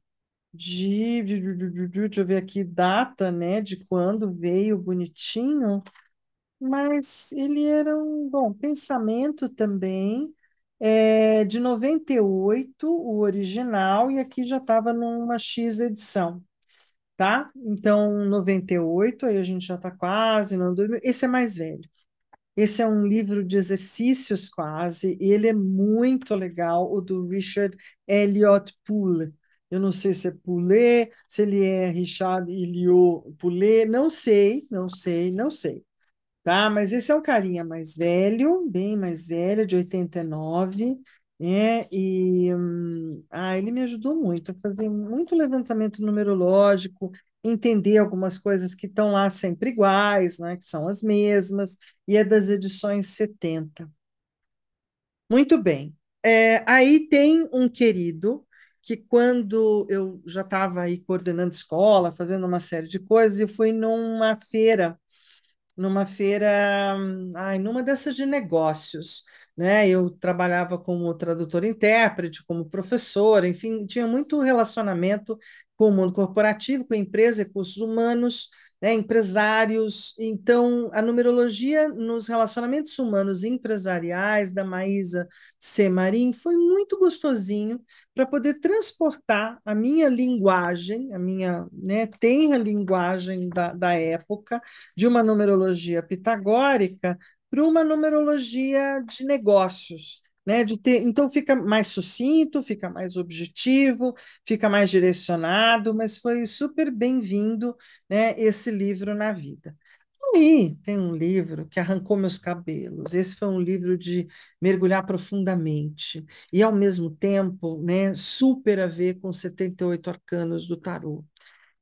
Speaker 1: de, de, de, de, deixa eu ver aqui, data, né, de quando veio bonitinho. Mas ele era um bom pensamento também, é, de 98, o original, e aqui já estava numa X edição, tá? Então, 98, aí a gente já está quase no 2000. Esse é mais velho. Esse é um livro de exercícios quase, ele é muito legal, o do Richard Elliot Poole. Eu não sei se é Poulet, se ele é Richard Elliot Poulet, não sei, não sei, não sei tá? Mas esse é um carinha mais velho, bem mais velho, de 89, né? E hum, ah, ele me ajudou muito a fazer muito levantamento numerológico, entender algumas coisas que estão lá sempre iguais, né? Que são as mesmas, e é das edições 70. Muito bem. É, aí tem um querido que quando eu já estava aí coordenando escola, fazendo uma série de coisas, eu fui numa feira numa feira, ai, numa dessas de negócios, né? Eu trabalhava como tradutor intérprete, como professora, enfim, tinha muito relacionamento com o mundo corporativo, com a empresa, recursos humanos, né, empresários. Então, a numerologia nos relacionamentos humanos empresariais da Maísa C. Marim foi muito gostosinho para poder transportar a minha linguagem, a minha né, tenra linguagem da, da época, de uma numerologia pitagórica para uma numerologia de negócios né, de ter, então fica mais sucinto, fica mais objetivo, fica mais direcionado, mas foi super bem-vindo, né, esse livro na vida. Aí tem um livro que arrancou meus cabelos. Esse foi um livro de mergulhar profundamente e, ao mesmo tempo, né, super a ver com 78 arcanos do tarô.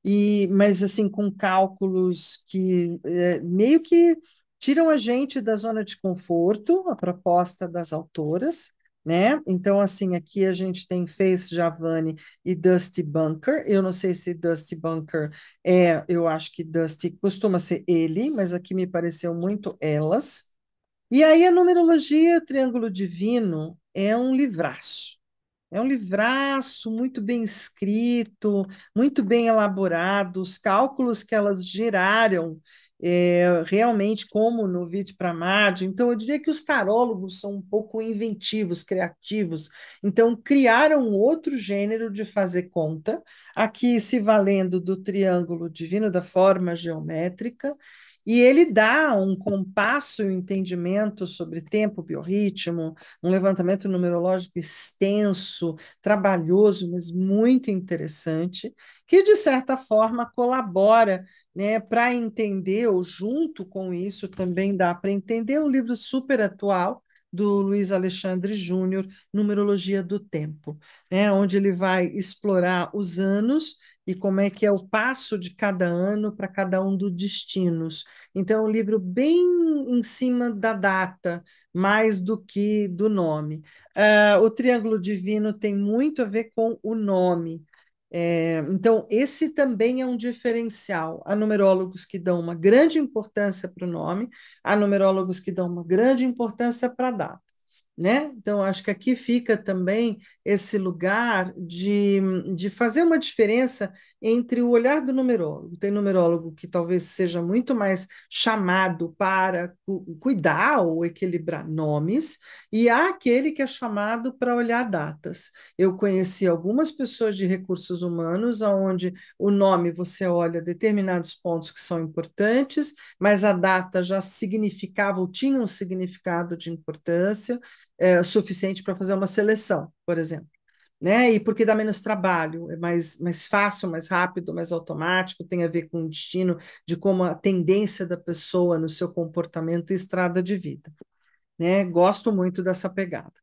Speaker 1: E, mas assim, com cálculos que é, meio que tiram a gente da zona de conforto, a proposta das autoras, né? Então, assim, aqui a gente tem Faith Javani e Dusty Bunker. Eu não sei se Dusty Bunker é, eu acho que Dusty costuma ser ele, mas aqui me pareceu muito elas. E aí a numerologia, Triângulo Divino, é um livraço. É um livraço muito bem escrito, muito bem elaborado, os cálculos que elas geraram é, realmente como no Vite Pramad. Então, eu diria que os tarólogos são um pouco inventivos, criativos. Então, criaram outro gênero de fazer conta, aqui se valendo do triângulo divino da forma geométrica, e ele dá um compasso e um entendimento sobre tempo, biorritmo, um levantamento numerológico extenso, trabalhoso, mas muito interessante, que, de certa forma, colabora né, para entender, ou junto com isso também dá para entender um livro super atual, do Luiz Alexandre Júnior, Numerologia do Tempo, né, onde ele vai explorar os anos e como é que é o passo de cada ano para cada um dos destinos. Então, é um livro bem em cima da data, mais do que do nome. Uh, o Triângulo Divino tem muito a ver com o nome. É, então, esse também é um diferencial. Há numerólogos que dão uma grande importância para o nome, há numerólogos que dão uma grande importância para a data né? Então, acho que aqui fica também esse lugar de, de fazer uma diferença entre o olhar do numerólogo. Tem numerólogo que talvez seja muito mais chamado para cu cuidar ou equilibrar nomes, e há aquele que é chamado para olhar datas. Eu conheci algumas pessoas de recursos humanos onde o nome você olha determinados pontos que são importantes, mas a data já significava ou tinha um significado de importância é, suficiente para fazer uma seleção, por exemplo. Né? E porque dá menos trabalho, é mais, mais fácil, mais rápido, mais automático, tem a ver com o destino, de como a tendência da pessoa no seu comportamento e estrada de vida. Né? Gosto muito dessa pegada.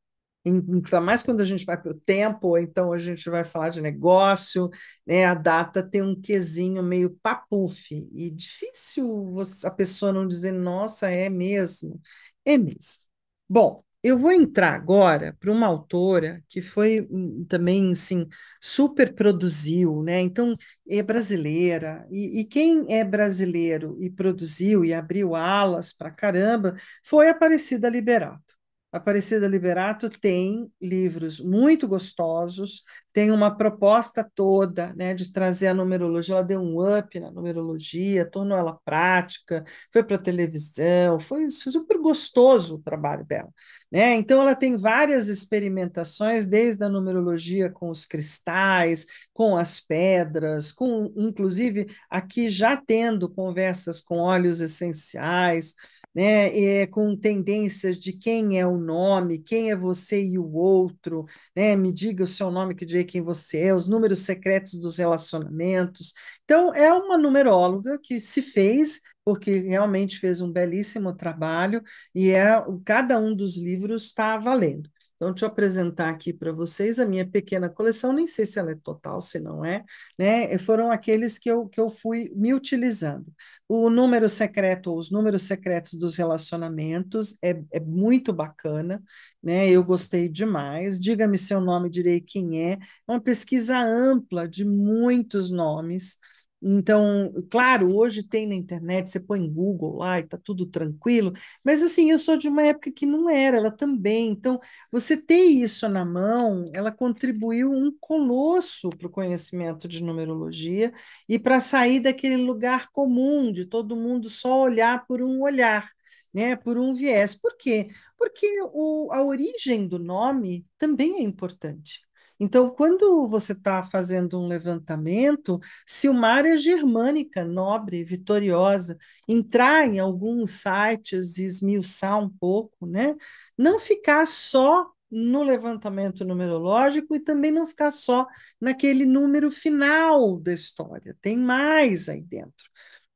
Speaker 1: Ainda mais quando a gente vai para o tempo, então a gente vai falar de negócio, né? a data tem um quesinho meio papufe, e difícil você, a pessoa não dizer, nossa, é mesmo. É mesmo. Bom, eu vou entrar agora para uma autora que foi hum, também assim, super produziu, né? Então é brasileira, e, e quem é brasileiro e produziu e abriu alas para caramba foi Aparecida Liberato. Aparecida Liberato tem livros muito gostosos, tem uma proposta toda né, de trazer a numerologia, ela deu um up na numerologia, tornou ela prática, foi para a televisão, foi super gostoso o trabalho dela. Né? Então, ela tem várias experimentações, desde a numerologia com os cristais, com as pedras, com inclusive aqui já tendo conversas com óleos essenciais, né, é, com tendências de quem é o nome, quem é você e o outro, né, me diga o seu nome que diga quem você é, os números secretos dos relacionamentos. Então, é uma numeróloga que se fez, porque realmente fez um belíssimo trabalho, e é cada um dos livros está valendo. Então, deixa eu apresentar aqui para vocês a minha pequena coleção, nem sei se ela é total, se não é, né? Foram aqueles que eu, que eu fui me utilizando. O número secreto, os números secretos dos relacionamentos, é, é muito bacana, né? Eu gostei demais. Diga-me seu nome, direi quem é. É uma pesquisa ampla de muitos nomes Então, claro, hoje tem na internet, você põe em Google lá e está tudo tranquilo, mas assim, eu sou de uma época que não era, ela também. Então, você ter isso na mão, ela contribuiu um colosso para o conhecimento de numerologia e para sair daquele lugar comum de todo mundo só olhar por um olhar. Né, por um viés. Por quê? Porque o, a origem do nome também é importante. Então, quando você está fazendo um levantamento, se uma área germânica, nobre, vitoriosa, entrar em alguns sites e esmiuçar um pouco, né? não ficar só no levantamento numerológico e também não ficar só naquele número final da história. Tem mais aí dentro.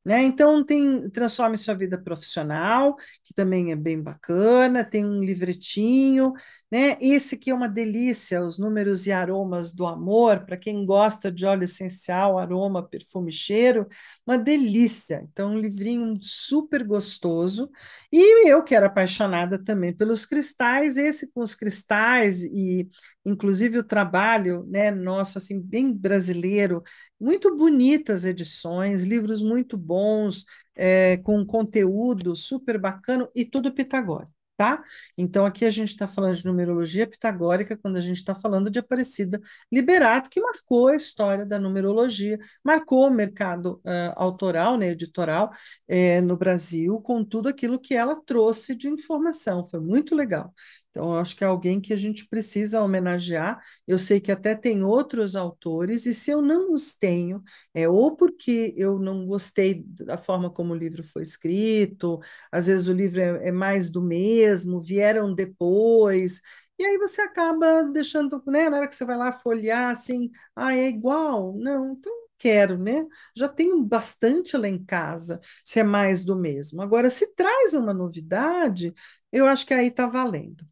Speaker 1: Né? Então, tem Transforme Sua Vida Profissional, que também é bem bacana, tem um livretinho, né? Esse aqui é uma delícia, os números e aromas do amor, para quem gosta de óleo essencial, aroma, perfume, cheiro, uma delícia. Então, um livrinho super gostoso. E eu que era apaixonada também pelos cristais, esse com os cristais e inclusive o trabalho, né, nosso assim bem brasileiro, muito bonitas edições, livros muito bons, é, com conteúdo super bacana e tudo pitagórico tá? Então, aqui a gente está falando de numerologia pitagórica quando a gente está falando de Aparecida Liberato, que marcou a história da numerologia, marcou o mercado uh, autoral, né, editoral, eh, no Brasil, com tudo aquilo que ela trouxe de informação. Foi muito legal. Então, eu acho que é alguém que a gente precisa homenagear. Eu sei que até tem outros autores, e se eu não os tenho, é ou porque eu não gostei da forma como o livro foi escrito, às vezes o livro é, é mais do mesmo, vieram depois, e aí você acaba deixando, né, na hora que você vai lá folhear, assim, ah, é igual? Não, então quero, né? Já tenho bastante lá em casa, se é mais do mesmo. Agora, se traz uma novidade, eu acho que aí está valendo.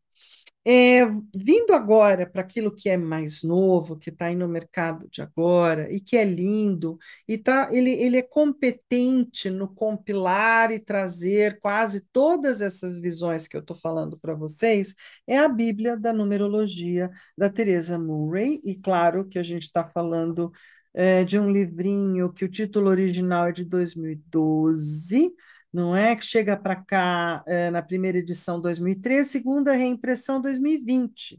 Speaker 1: É, vindo agora para aquilo que é mais novo, que está aí no mercado de agora, e que é lindo, e tá, ele, ele é competente no compilar e trazer quase todas essas visões que eu estou falando para vocês, é a Bíblia da Numerologia da Teresa Murray, e claro que a gente está falando é, de um livrinho que o título original é de 2012, não é? Que chega para cá é, na primeira edição 2013, segunda reimpressão 2020.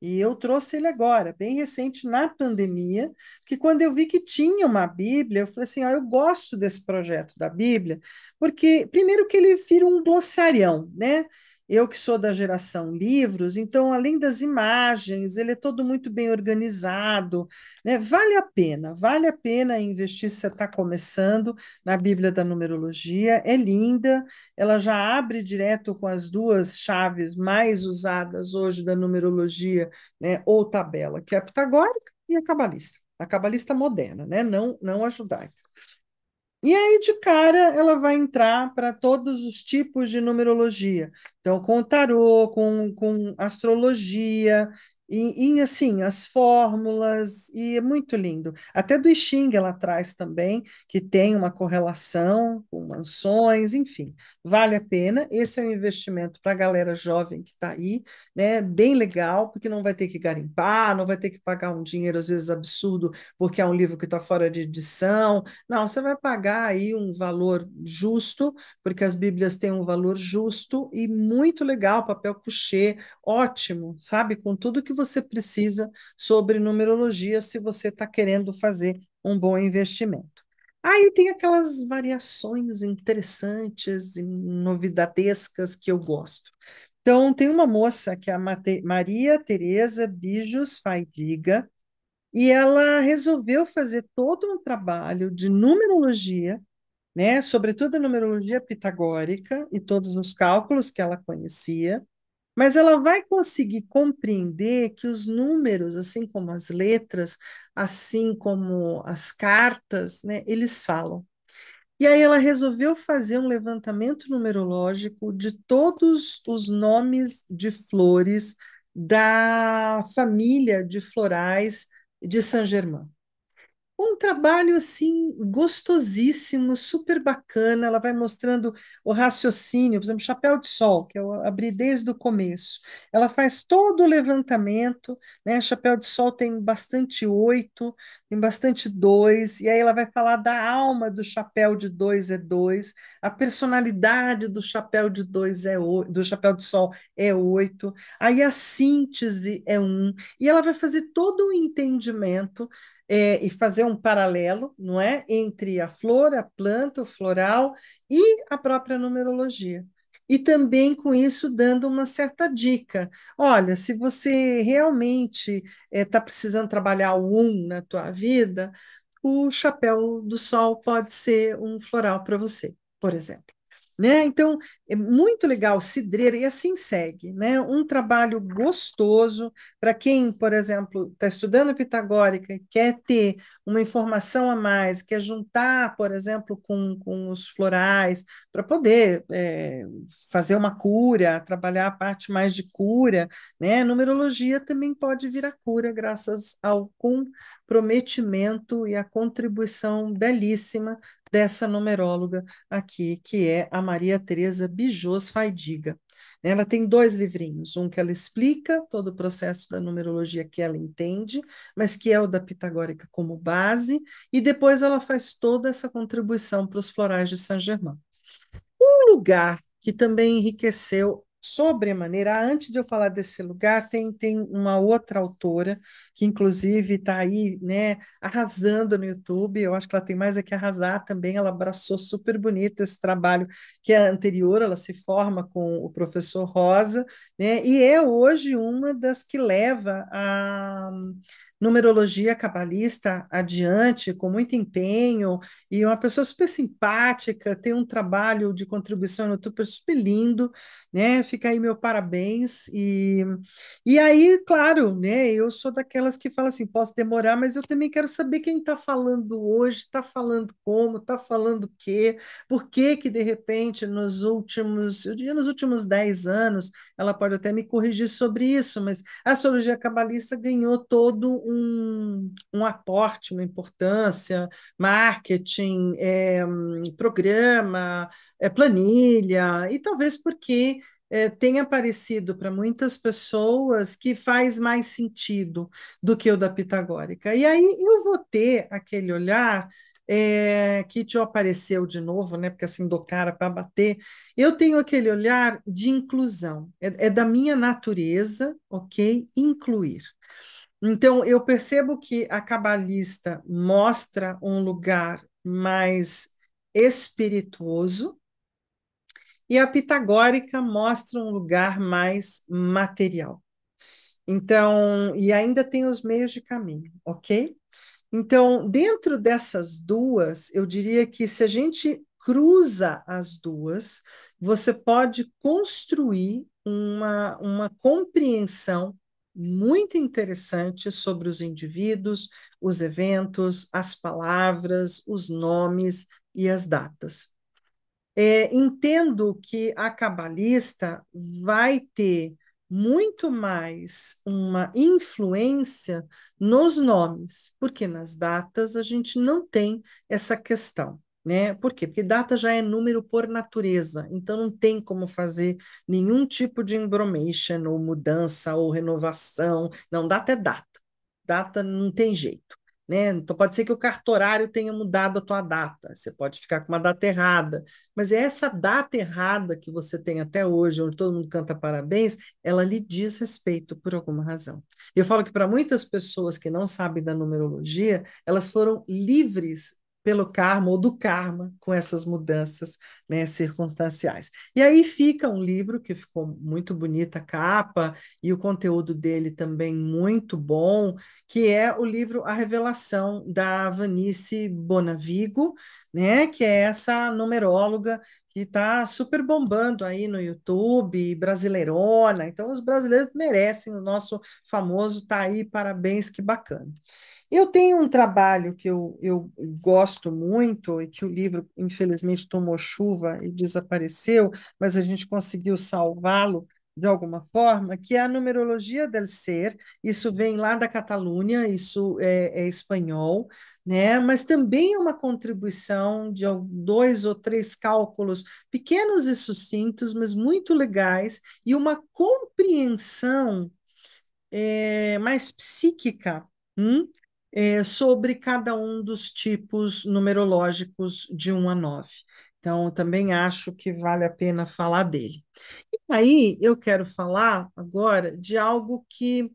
Speaker 1: E eu trouxe ele agora, bem recente, na pandemia, que quando eu vi que tinha uma Bíblia, eu falei assim: ó, eu gosto desse projeto da Bíblia, porque, primeiro, que ele vira um dossiarião, né? Eu que sou da geração livros, então, além das imagens, ele é todo muito bem organizado, né? Vale a pena, vale a pena investir se você está começando na Bíblia da Numerologia, é linda, ela já abre direto com as duas chaves mais usadas hoje da numerologia, né? Ou tabela, que é a pitagórica e a cabalista, a cabalista moderna, né? Não, não a judaica. E aí, de cara, ela vai entrar para todos os tipos de numerologia. Então, com tarô, com, com astrologia, e, e, assim, as fórmulas, e é muito lindo. Até do I Ching ela traz também, que tem uma correlação com mansões, enfim, vale a pena. Esse é um investimento para a galera jovem que está aí, né? Bem legal, porque não vai ter que garimpar, não vai ter que pagar um dinheiro, às vezes, absurdo, porque é um livro que está fora de edição. Não, você vai pagar aí um valor justo, porque as Bíblias têm um valor justo e muito legal, papel couché, ótimo, sabe? Com tudo que você precisa sobre numerologia se você está querendo fazer um bom investimento. Aí tem aquelas variações interessantes e novidadescas que eu gosto. Então, tem uma moça que é a Maria Tereza Bijos Faidiga, e ela resolveu fazer todo um trabalho de numerologia, né, sobretudo a numerologia pitagórica e todos os cálculos que ela conhecia, mas ela vai conseguir compreender que os números, assim como as letras, assim como as cartas, né, eles falam. E aí ela resolveu fazer um levantamento numerológico de todos os nomes de flores da família de florais de Saint-Germain. Um trabalho assim gostosíssimo, super bacana. Ela vai mostrando o raciocínio, por exemplo, chapéu de sol, que eu abri desde o começo. Ela faz todo o levantamento, né? Chapéu de sol tem bastante oito, tem bastante dois, e aí ela vai falar da alma do chapéu de dois é dois, a personalidade do chapéu de dois é o, do chapéu de sol é oito, aí a síntese é um, e ela vai fazer todo o entendimento é, e fazer um paralelo, não é, entre a flor, a planta, o floral e a própria numerologia. E também com isso dando uma certa dica. Olha, se você realmente está é, precisando trabalhar o um na tua vida, o chapéu do sol pode ser um floral para você, por exemplo. Né? Então, é muito legal, cidreira, e assim segue, né? Um trabalho gostoso para quem, por exemplo, está estudando pitagórica quer ter uma informação a mais, quer juntar, por exemplo, com, com os florais, para poder é, fazer uma cura, trabalhar a parte mais de cura, né? Numerologia também pode vir a cura, graças ao comprometimento e a contribuição belíssima dessa numeróloga aqui, que é a Maria Teresa Bijos Faidiga. Ela tem dois livrinhos, um que ela explica todo o processo da numerologia que ela entende, mas que é o da Pitagórica como base, e depois ela faz toda essa contribuição para os florais de Saint-Germain. Um lugar que também enriqueceu sobremaneira. Antes de eu falar desse lugar, tem, tem uma outra autora que, inclusive, está aí, né, arrasando no YouTube. Eu acho que ela tem mais é que arrasar também. Ela abraçou super bonito esse trabalho que é anterior. Ela se forma com o professor Rosa, né, e é hoje uma das que leva a numerologia cabalista adiante, com muito empenho, e uma pessoa super simpática, tem um trabalho de contribuição no YouTube super lindo, né? Fica aí meu parabéns. E, e aí, claro, né? Eu sou daquelas que falam assim: posso demorar, mas eu também quero saber quem está falando hoje, está falando como, está falando o quê, por que que de repente nos últimos, eu diria nos últimos 10 anos, ela pode até me corrigir sobre isso, mas a astrologia cabalista ganhou todo um, um aporte, uma importância, marketing, é, programa, é, planilha, e talvez porque é, aparecido para muitas pessoas que faz mais sentido do que o da pitagórica. E aí eu vou ter aquele olhar é, que te apareceu de novo, né? Porque assim, do cara para bater. Eu tenho aquele olhar de inclusão, é, é da minha natureza, ok? Incluir. Então, eu percebo que a cabalista mostra um lugar mais espirituoso e a pitagórica mostra um lugar mais material. Então, e ainda tem os meios de caminho, ok? Então, dentro dessas duas, eu diria que se a gente cruza as duas, você pode construir uma, uma compreensão muito interessante sobre os indivíduos, os eventos, as palavras, os nomes e as datas. É, entendo que a cabalista vai ter muito mais uma influência nos nomes, porque nas datas a gente não tem essa questão né? Por quê? Porque data já é número por natureza, então não tem como fazer nenhum tipo de embromation, ou mudança, ou renovação. Não, data é data. Data não tem jeito. Né? Então pode ser que o cartorário tenha mudado a tua data, você pode ficar com uma data errada, mas é essa data errada que você tem até hoje, onde todo mundo canta parabéns, ela lhe diz respeito por alguma razão. Eu falo que para muitas pessoas que não sabem da numerologia, elas foram livres pelo karma ou do karma com essas mudanças né, circunstanciais. E aí fica um livro que ficou muito bonita a capa e o conteúdo dele também muito bom, que é o livro A Revelação da Vanice Bonavigo, né, que é essa numeróloga que está super bombando aí no YouTube, brasileirona. Então, os brasileiros merecem o nosso famoso tá aí, parabéns, que bacana. Eu tenho um trabalho que eu, eu gosto muito e que o livro, infelizmente, tomou chuva e desapareceu, mas a gente conseguiu salvá-lo, de alguma forma, que é a numerologia del ser. Isso vem lá da Catalunha, isso é, é espanhol, né? Mas também é uma contribuição de dois ou três cálculos pequenos e sucintos, mas muito legais, e uma compreensão é, mais psíquica. Hum? É, sobre cada um dos tipos numerológicos de 1 a 9. Então, também acho que vale a pena falar dele. E aí, eu quero falar agora de algo que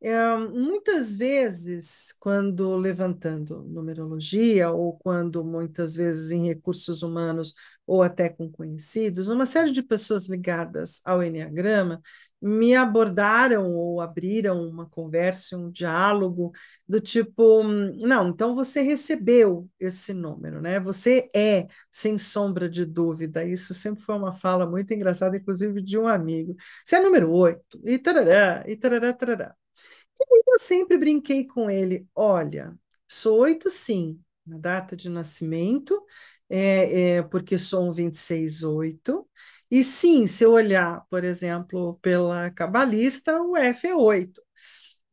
Speaker 1: é, muitas vezes, quando levantando numerologia, ou quando muitas vezes em recursos humanos, ou até com conhecidos, uma série de pessoas ligadas ao Enneagrama me abordaram ou abriram uma conversa, um diálogo do tipo, não, então você recebeu esse número, né? Você é, sem sombra de dúvida. Isso sempre foi uma fala muito engraçada, inclusive de um amigo. Você é número 8, e tarará, e tarará, tarará. E eu sempre brinquei com ele: olha, sou oito sim, na data de nascimento, é, é, porque sou um 26,8. E sim, se eu olhar, por exemplo, pela cabalista, o F é 8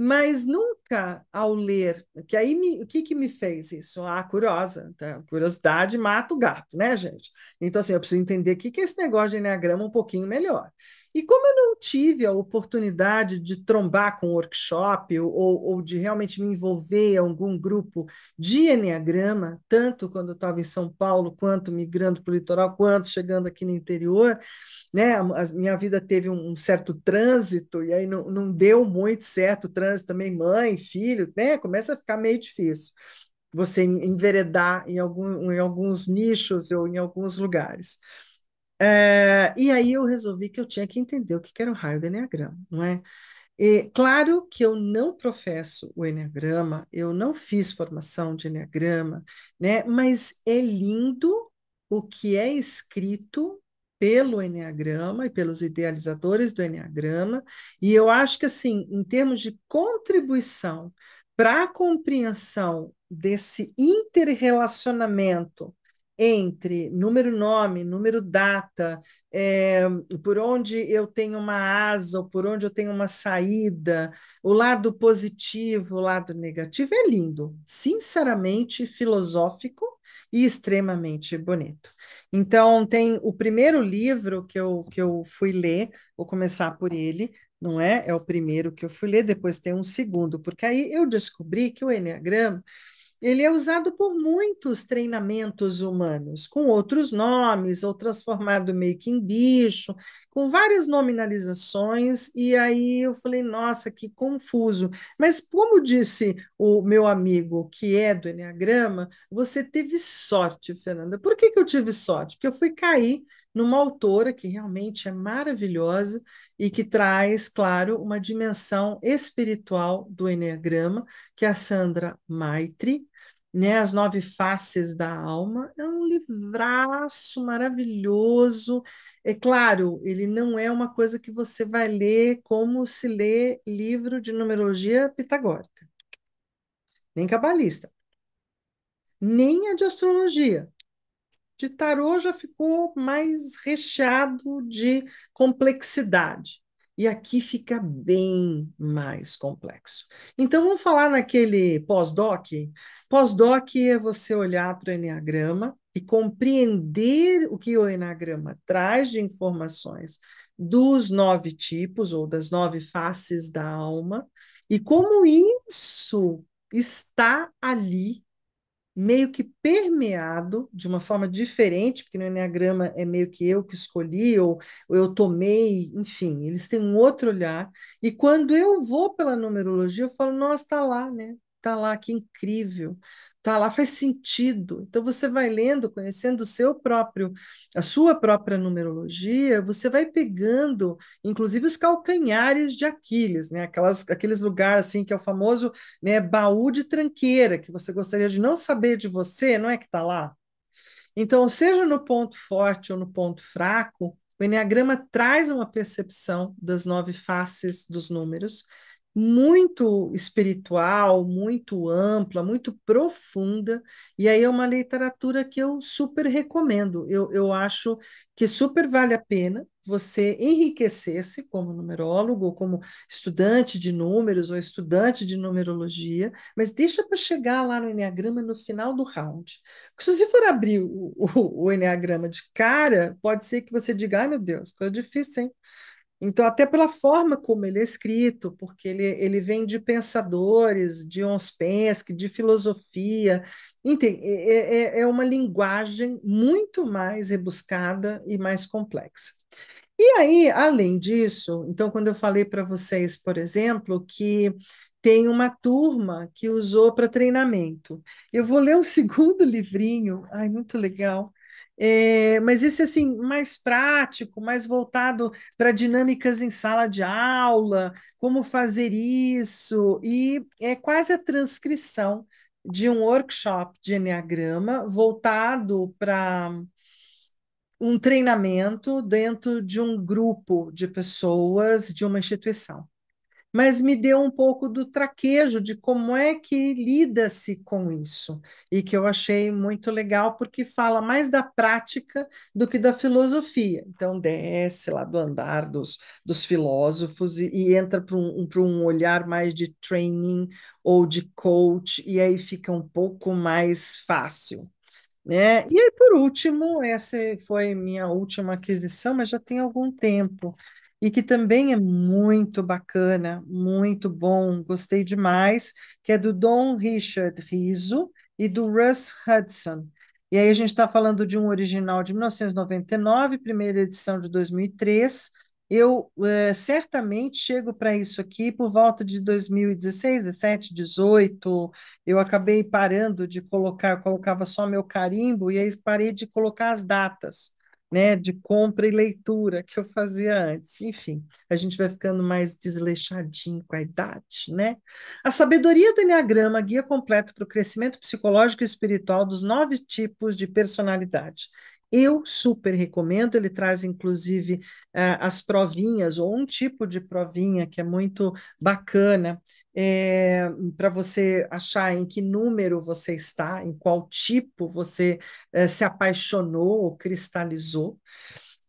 Speaker 1: mas nunca ao ler, que aí me, o que, que me fez isso? A ah, curiosa, tá? curiosidade mata o gato, né, gente? Então, assim, eu preciso entender o que, que é esse negócio de Enneagrama um pouquinho melhor. E como eu não tive a oportunidade de trombar com workshop ou, ou de realmente me envolver em algum grupo de Enneagrama, tanto quando eu estava em São Paulo, quanto migrando para o litoral, quanto chegando aqui no interior, né? A minha vida teve um certo trânsito, e aí não, não deu muito certo o trânsito também, mãe, filho, né? Começa a ficar meio difícil você enveredar em, algum, em alguns nichos ou em alguns lugares. É, e aí eu resolvi que eu tinha que entender o que era o raio do Enneagrama, não é? E, claro que eu não professo o Enneagrama, eu não fiz formação de Enneagrama, né? mas é lindo o que é escrito pelo Enneagrama e pelos idealizadores do Enneagrama, e eu acho que, assim, em termos de contribuição para a compreensão desse interrelacionamento entre número nome, número data, é, por onde eu tenho uma asa, ou por onde eu tenho uma saída, o lado positivo, o lado negativo, é lindo, sinceramente filosófico e extremamente bonito. Então, tem o primeiro livro que eu, que eu fui ler, vou começar por ele, não é? É o primeiro que eu fui ler, depois tem um segundo, porque aí eu descobri que o Enneagrama ele é usado por muitos treinamentos humanos, com outros nomes, ou transformado meio que em bicho, com várias nominalizações, e aí eu falei, nossa, que confuso. Mas como disse o meu amigo, que é do Enneagrama, você teve sorte, Fernanda. Por que, que eu tive sorte? Porque eu fui cair numa autora que realmente é maravilhosa e que traz, claro, uma dimensão espiritual do Enneagrama, que é a Sandra Maitre, né, As Nove Faces da Alma, é um livraço maravilhoso. É claro, ele não é uma coisa que você vai ler como se lê livro de numerologia pitagórica, nem cabalista, nem a de astrologia. De tarô já ficou mais recheado de complexidade. E aqui fica bem mais complexo. Então, vamos falar naquele pós-doc. Pós-doc é você olhar para o Enneagrama e compreender o que o Enneagrama traz de informações dos nove tipos ou das nove faces da alma e como isso está ali meio que permeado de uma forma diferente, porque no Enneagrama é meio que eu que escolhi, ou, ou eu tomei, enfim, eles têm um outro olhar. E quando eu vou pela numerologia, eu falo, nossa, está lá, né? Está lá, que incrível tá lá faz sentido. Então você vai lendo, conhecendo o seu próprio, a sua própria numerologia, você vai pegando, inclusive os calcanhares de Aquiles, né? Aquelas, aqueles lugares assim que é o famoso, né, baú de tranqueira que você gostaria de não saber de você, não é que está lá. Então, seja no ponto forte ou no ponto fraco, o Enneagrama traz uma percepção das nove faces dos números muito espiritual, muito ampla, muito profunda, e aí é uma literatura que eu super recomendo. Eu, eu acho que super vale a pena você enriquecer-se como numerólogo, ou como estudante de números, ou estudante de numerologia, mas deixa para chegar lá no Enneagrama no final do round. Porque se você for abrir o, o, o Enneagrama de cara, pode ser que você diga, ai meu Deus, coisa difícil, hein? Então, até pela forma como ele é escrito, porque ele, ele vem de pensadores, de Ouspensky, de filosofia, entende? É, é, é uma linguagem muito mais rebuscada e mais complexa. E aí, além disso, então, quando eu falei para vocês, por exemplo, que tem uma turma que usou para treinamento, eu vou ler um segundo livrinho, ai, muito legal, é, mas esse assim mais prático, mais voltado para dinâmicas em sala de aula, como fazer isso, e é quase a transcrição de um workshop de Enneagrama voltado para um treinamento dentro de um grupo de pessoas de uma instituição mas me deu um pouco do traquejo de como é que lida-se com isso, e que eu achei muito legal, porque fala mais da prática do que da filosofia. Então, desce lá do andar dos, dos filósofos e, e entra para um, um, olhar mais de training ou de coach, e aí fica um pouco mais fácil. Né? E aí, por último, essa foi minha última aquisição, mas já tem algum tempo e que também é muito bacana, muito bom, gostei demais, que é do Don Richard Riso e do Russ Hudson. E aí a gente está falando de um original de 1999, primeira edição de 2003. Eu é, certamente chego para isso aqui por volta de 2016, 17, 18. Eu acabei parando de colocar, colocava só meu carimbo e aí parei de colocar as datas né, de compra e leitura que eu fazia antes. Enfim, a gente vai ficando mais desleixadinho com a idade, né? A sabedoria do Enneagrama, guia completo para o crescimento psicológico e espiritual dos nove tipos de personalidade. Eu super recomendo, ele traz inclusive uh, as provinhas, ou um tipo de provinha que é muito bacana, é, para você achar em que número você está, em qual tipo você é, se apaixonou ou cristalizou.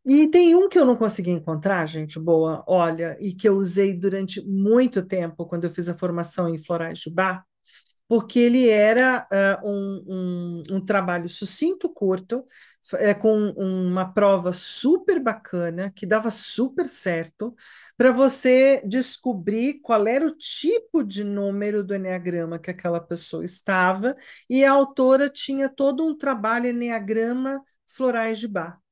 Speaker 1: E tem um que eu não consegui encontrar, gente, boa, olha, e que eu usei durante muito tempo quando eu fiz a formação em Florais de Bar, porque ele era uh, um, um, um, trabalho sucinto, curto, é, com uma prova super bacana, que dava super certo, para você descobrir qual era o tipo de número do Enneagrama que aquela pessoa estava, e a autora tinha todo um trabalho Enneagrama Florais de Bar.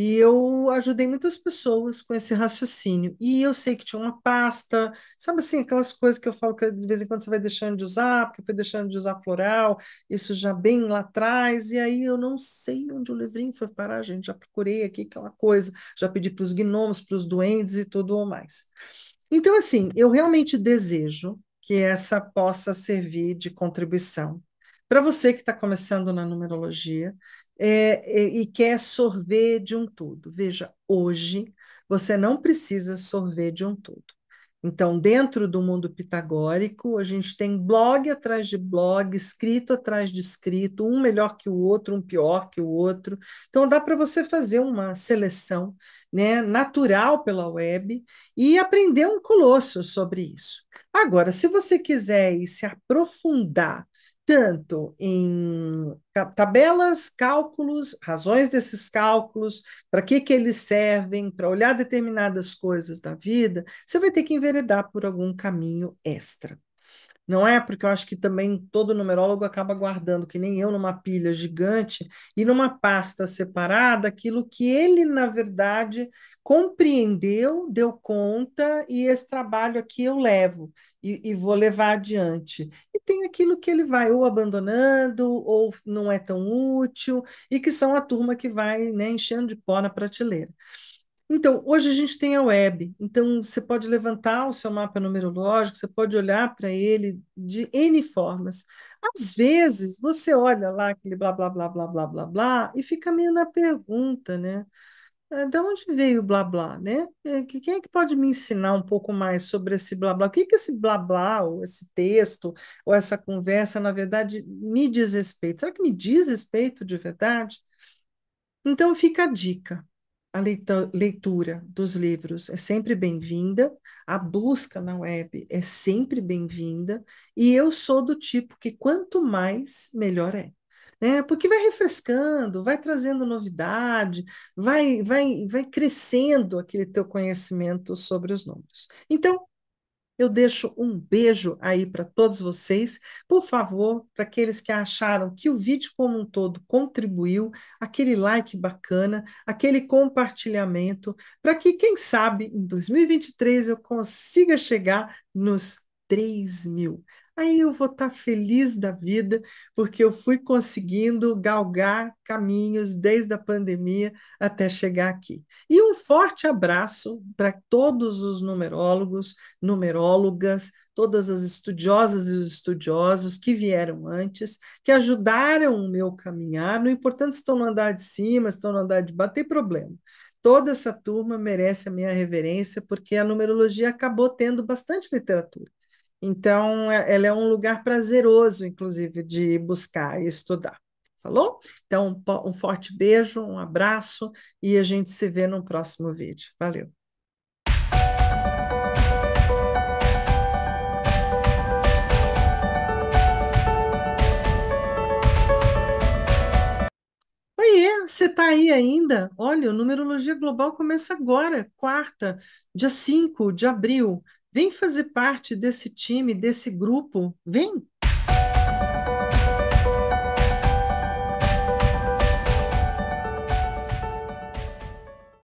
Speaker 1: E eu ajudei muitas pessoas com esse raciocínio. E eu sei que tinha uma pasta, sabe assim, aquelas coisas que eu falo que de vez em quando você vai deixando de usar, porque foi deixando de usar floral, isso já bem lá atrás, e aí eu não sei onde o livrinho foi parar, gente. Já procurei aqui aquela coisa, já pedi para os gnomos, para os duendes e tudo mais. Então, assim, eu realmente desejo que essa possa servir de contribuição. Para você que está começando na numerologia, é, é, e quer sorver de um todo. Veja, hoje você não precisa sorver de um todo. Então, dentro do mundo pitagórico, a gente tem blog atrás de blog, escrito atrás de escrito, um melhor que o outro, um pior que o outro. Então, dá para você fazer uma seleção né, natural pela web e aprender um colosso sobre isso. Agora, se você quiser se aprofundar tanto em tabelas, cálculos, razões desses cálculos, para que, que eles servem, para olhar determinadas coisas da vida, você vai ter que enveredar por algum caminho extra. Não é porque eu acho que também todo numerólogo acaba guardando, que nem eu, numa pilha gigante e numa pasta separada, aquilo que ele, na verdade, compreendeu, deu conta, e esse trabalho aqui eu levo e, e vou levar adiante. E tem aquilo que ele vai ou abandonando, ou não é tão útil, e que são a turma que vai né, enchendo de pó na prateleira. Então, hoje a gente tem a web, então você pode levantar o seu mapa numerológico, você pode olhar para ele de N formas. Às vezes, você olha lá aquele blá, blá, blá, blá, blá, blá, blá, e fica meio na pergunta, né? É, de onde veio o blá, blá, né? É, quem é que pode me ensinar um pouco mais sobre esse blá, blá? O que que esse blá, blá, ou esse texto, ou essa conversa, na verdade, me diz respeito? Será que me diz respeito de verdade? Então, fica a dica a leitura dos livros é sempre bem-vinda, a busca na web é sempre bem-vinda, e eu sou do tipo que quanto mais, melhor é. Né? Porque vai refrescando, vai trazendo novidade, vai, vai, vai crescendo aquele teu conhecimento sobre os números. Então, eu deixo um beijo aí para todos vocês. Por favor, para aqueles que acharam que o vídeo como um todo contribuiu, aquele like bacana, aquele compartilhamento, para que, quem sabe, em 2023 eu consiga chegar nos 3 mil aí eu vou estar feliz da vida, porque eu fui conseguindo galgar caminhos desde a pandemia até chegar aqui. E um forte abraço para todos os numerólogos, numerólogas, todas as estudiosas e os estudiosos que vieram antes, que ajudaram o meu caminhar. Não importa se estão no andar de cima, estão no andar de baixo, tem problema. Toda essa turma merece a minha reverência, porque a numerologia acabou tendo bastante literatura. Então, é, ela é um lugar prazeroso, inclusive, de buscar e estudar. Falou? Então, um forte beijo, um abraço e a gente se vê no próximo vídeo. Valeu! Oiê, você está aí ainda? Olha, o Numerologia Global começa agora, quarta, dia 5 de abril. Vem fazer parte desse time, desse grupo. Vem!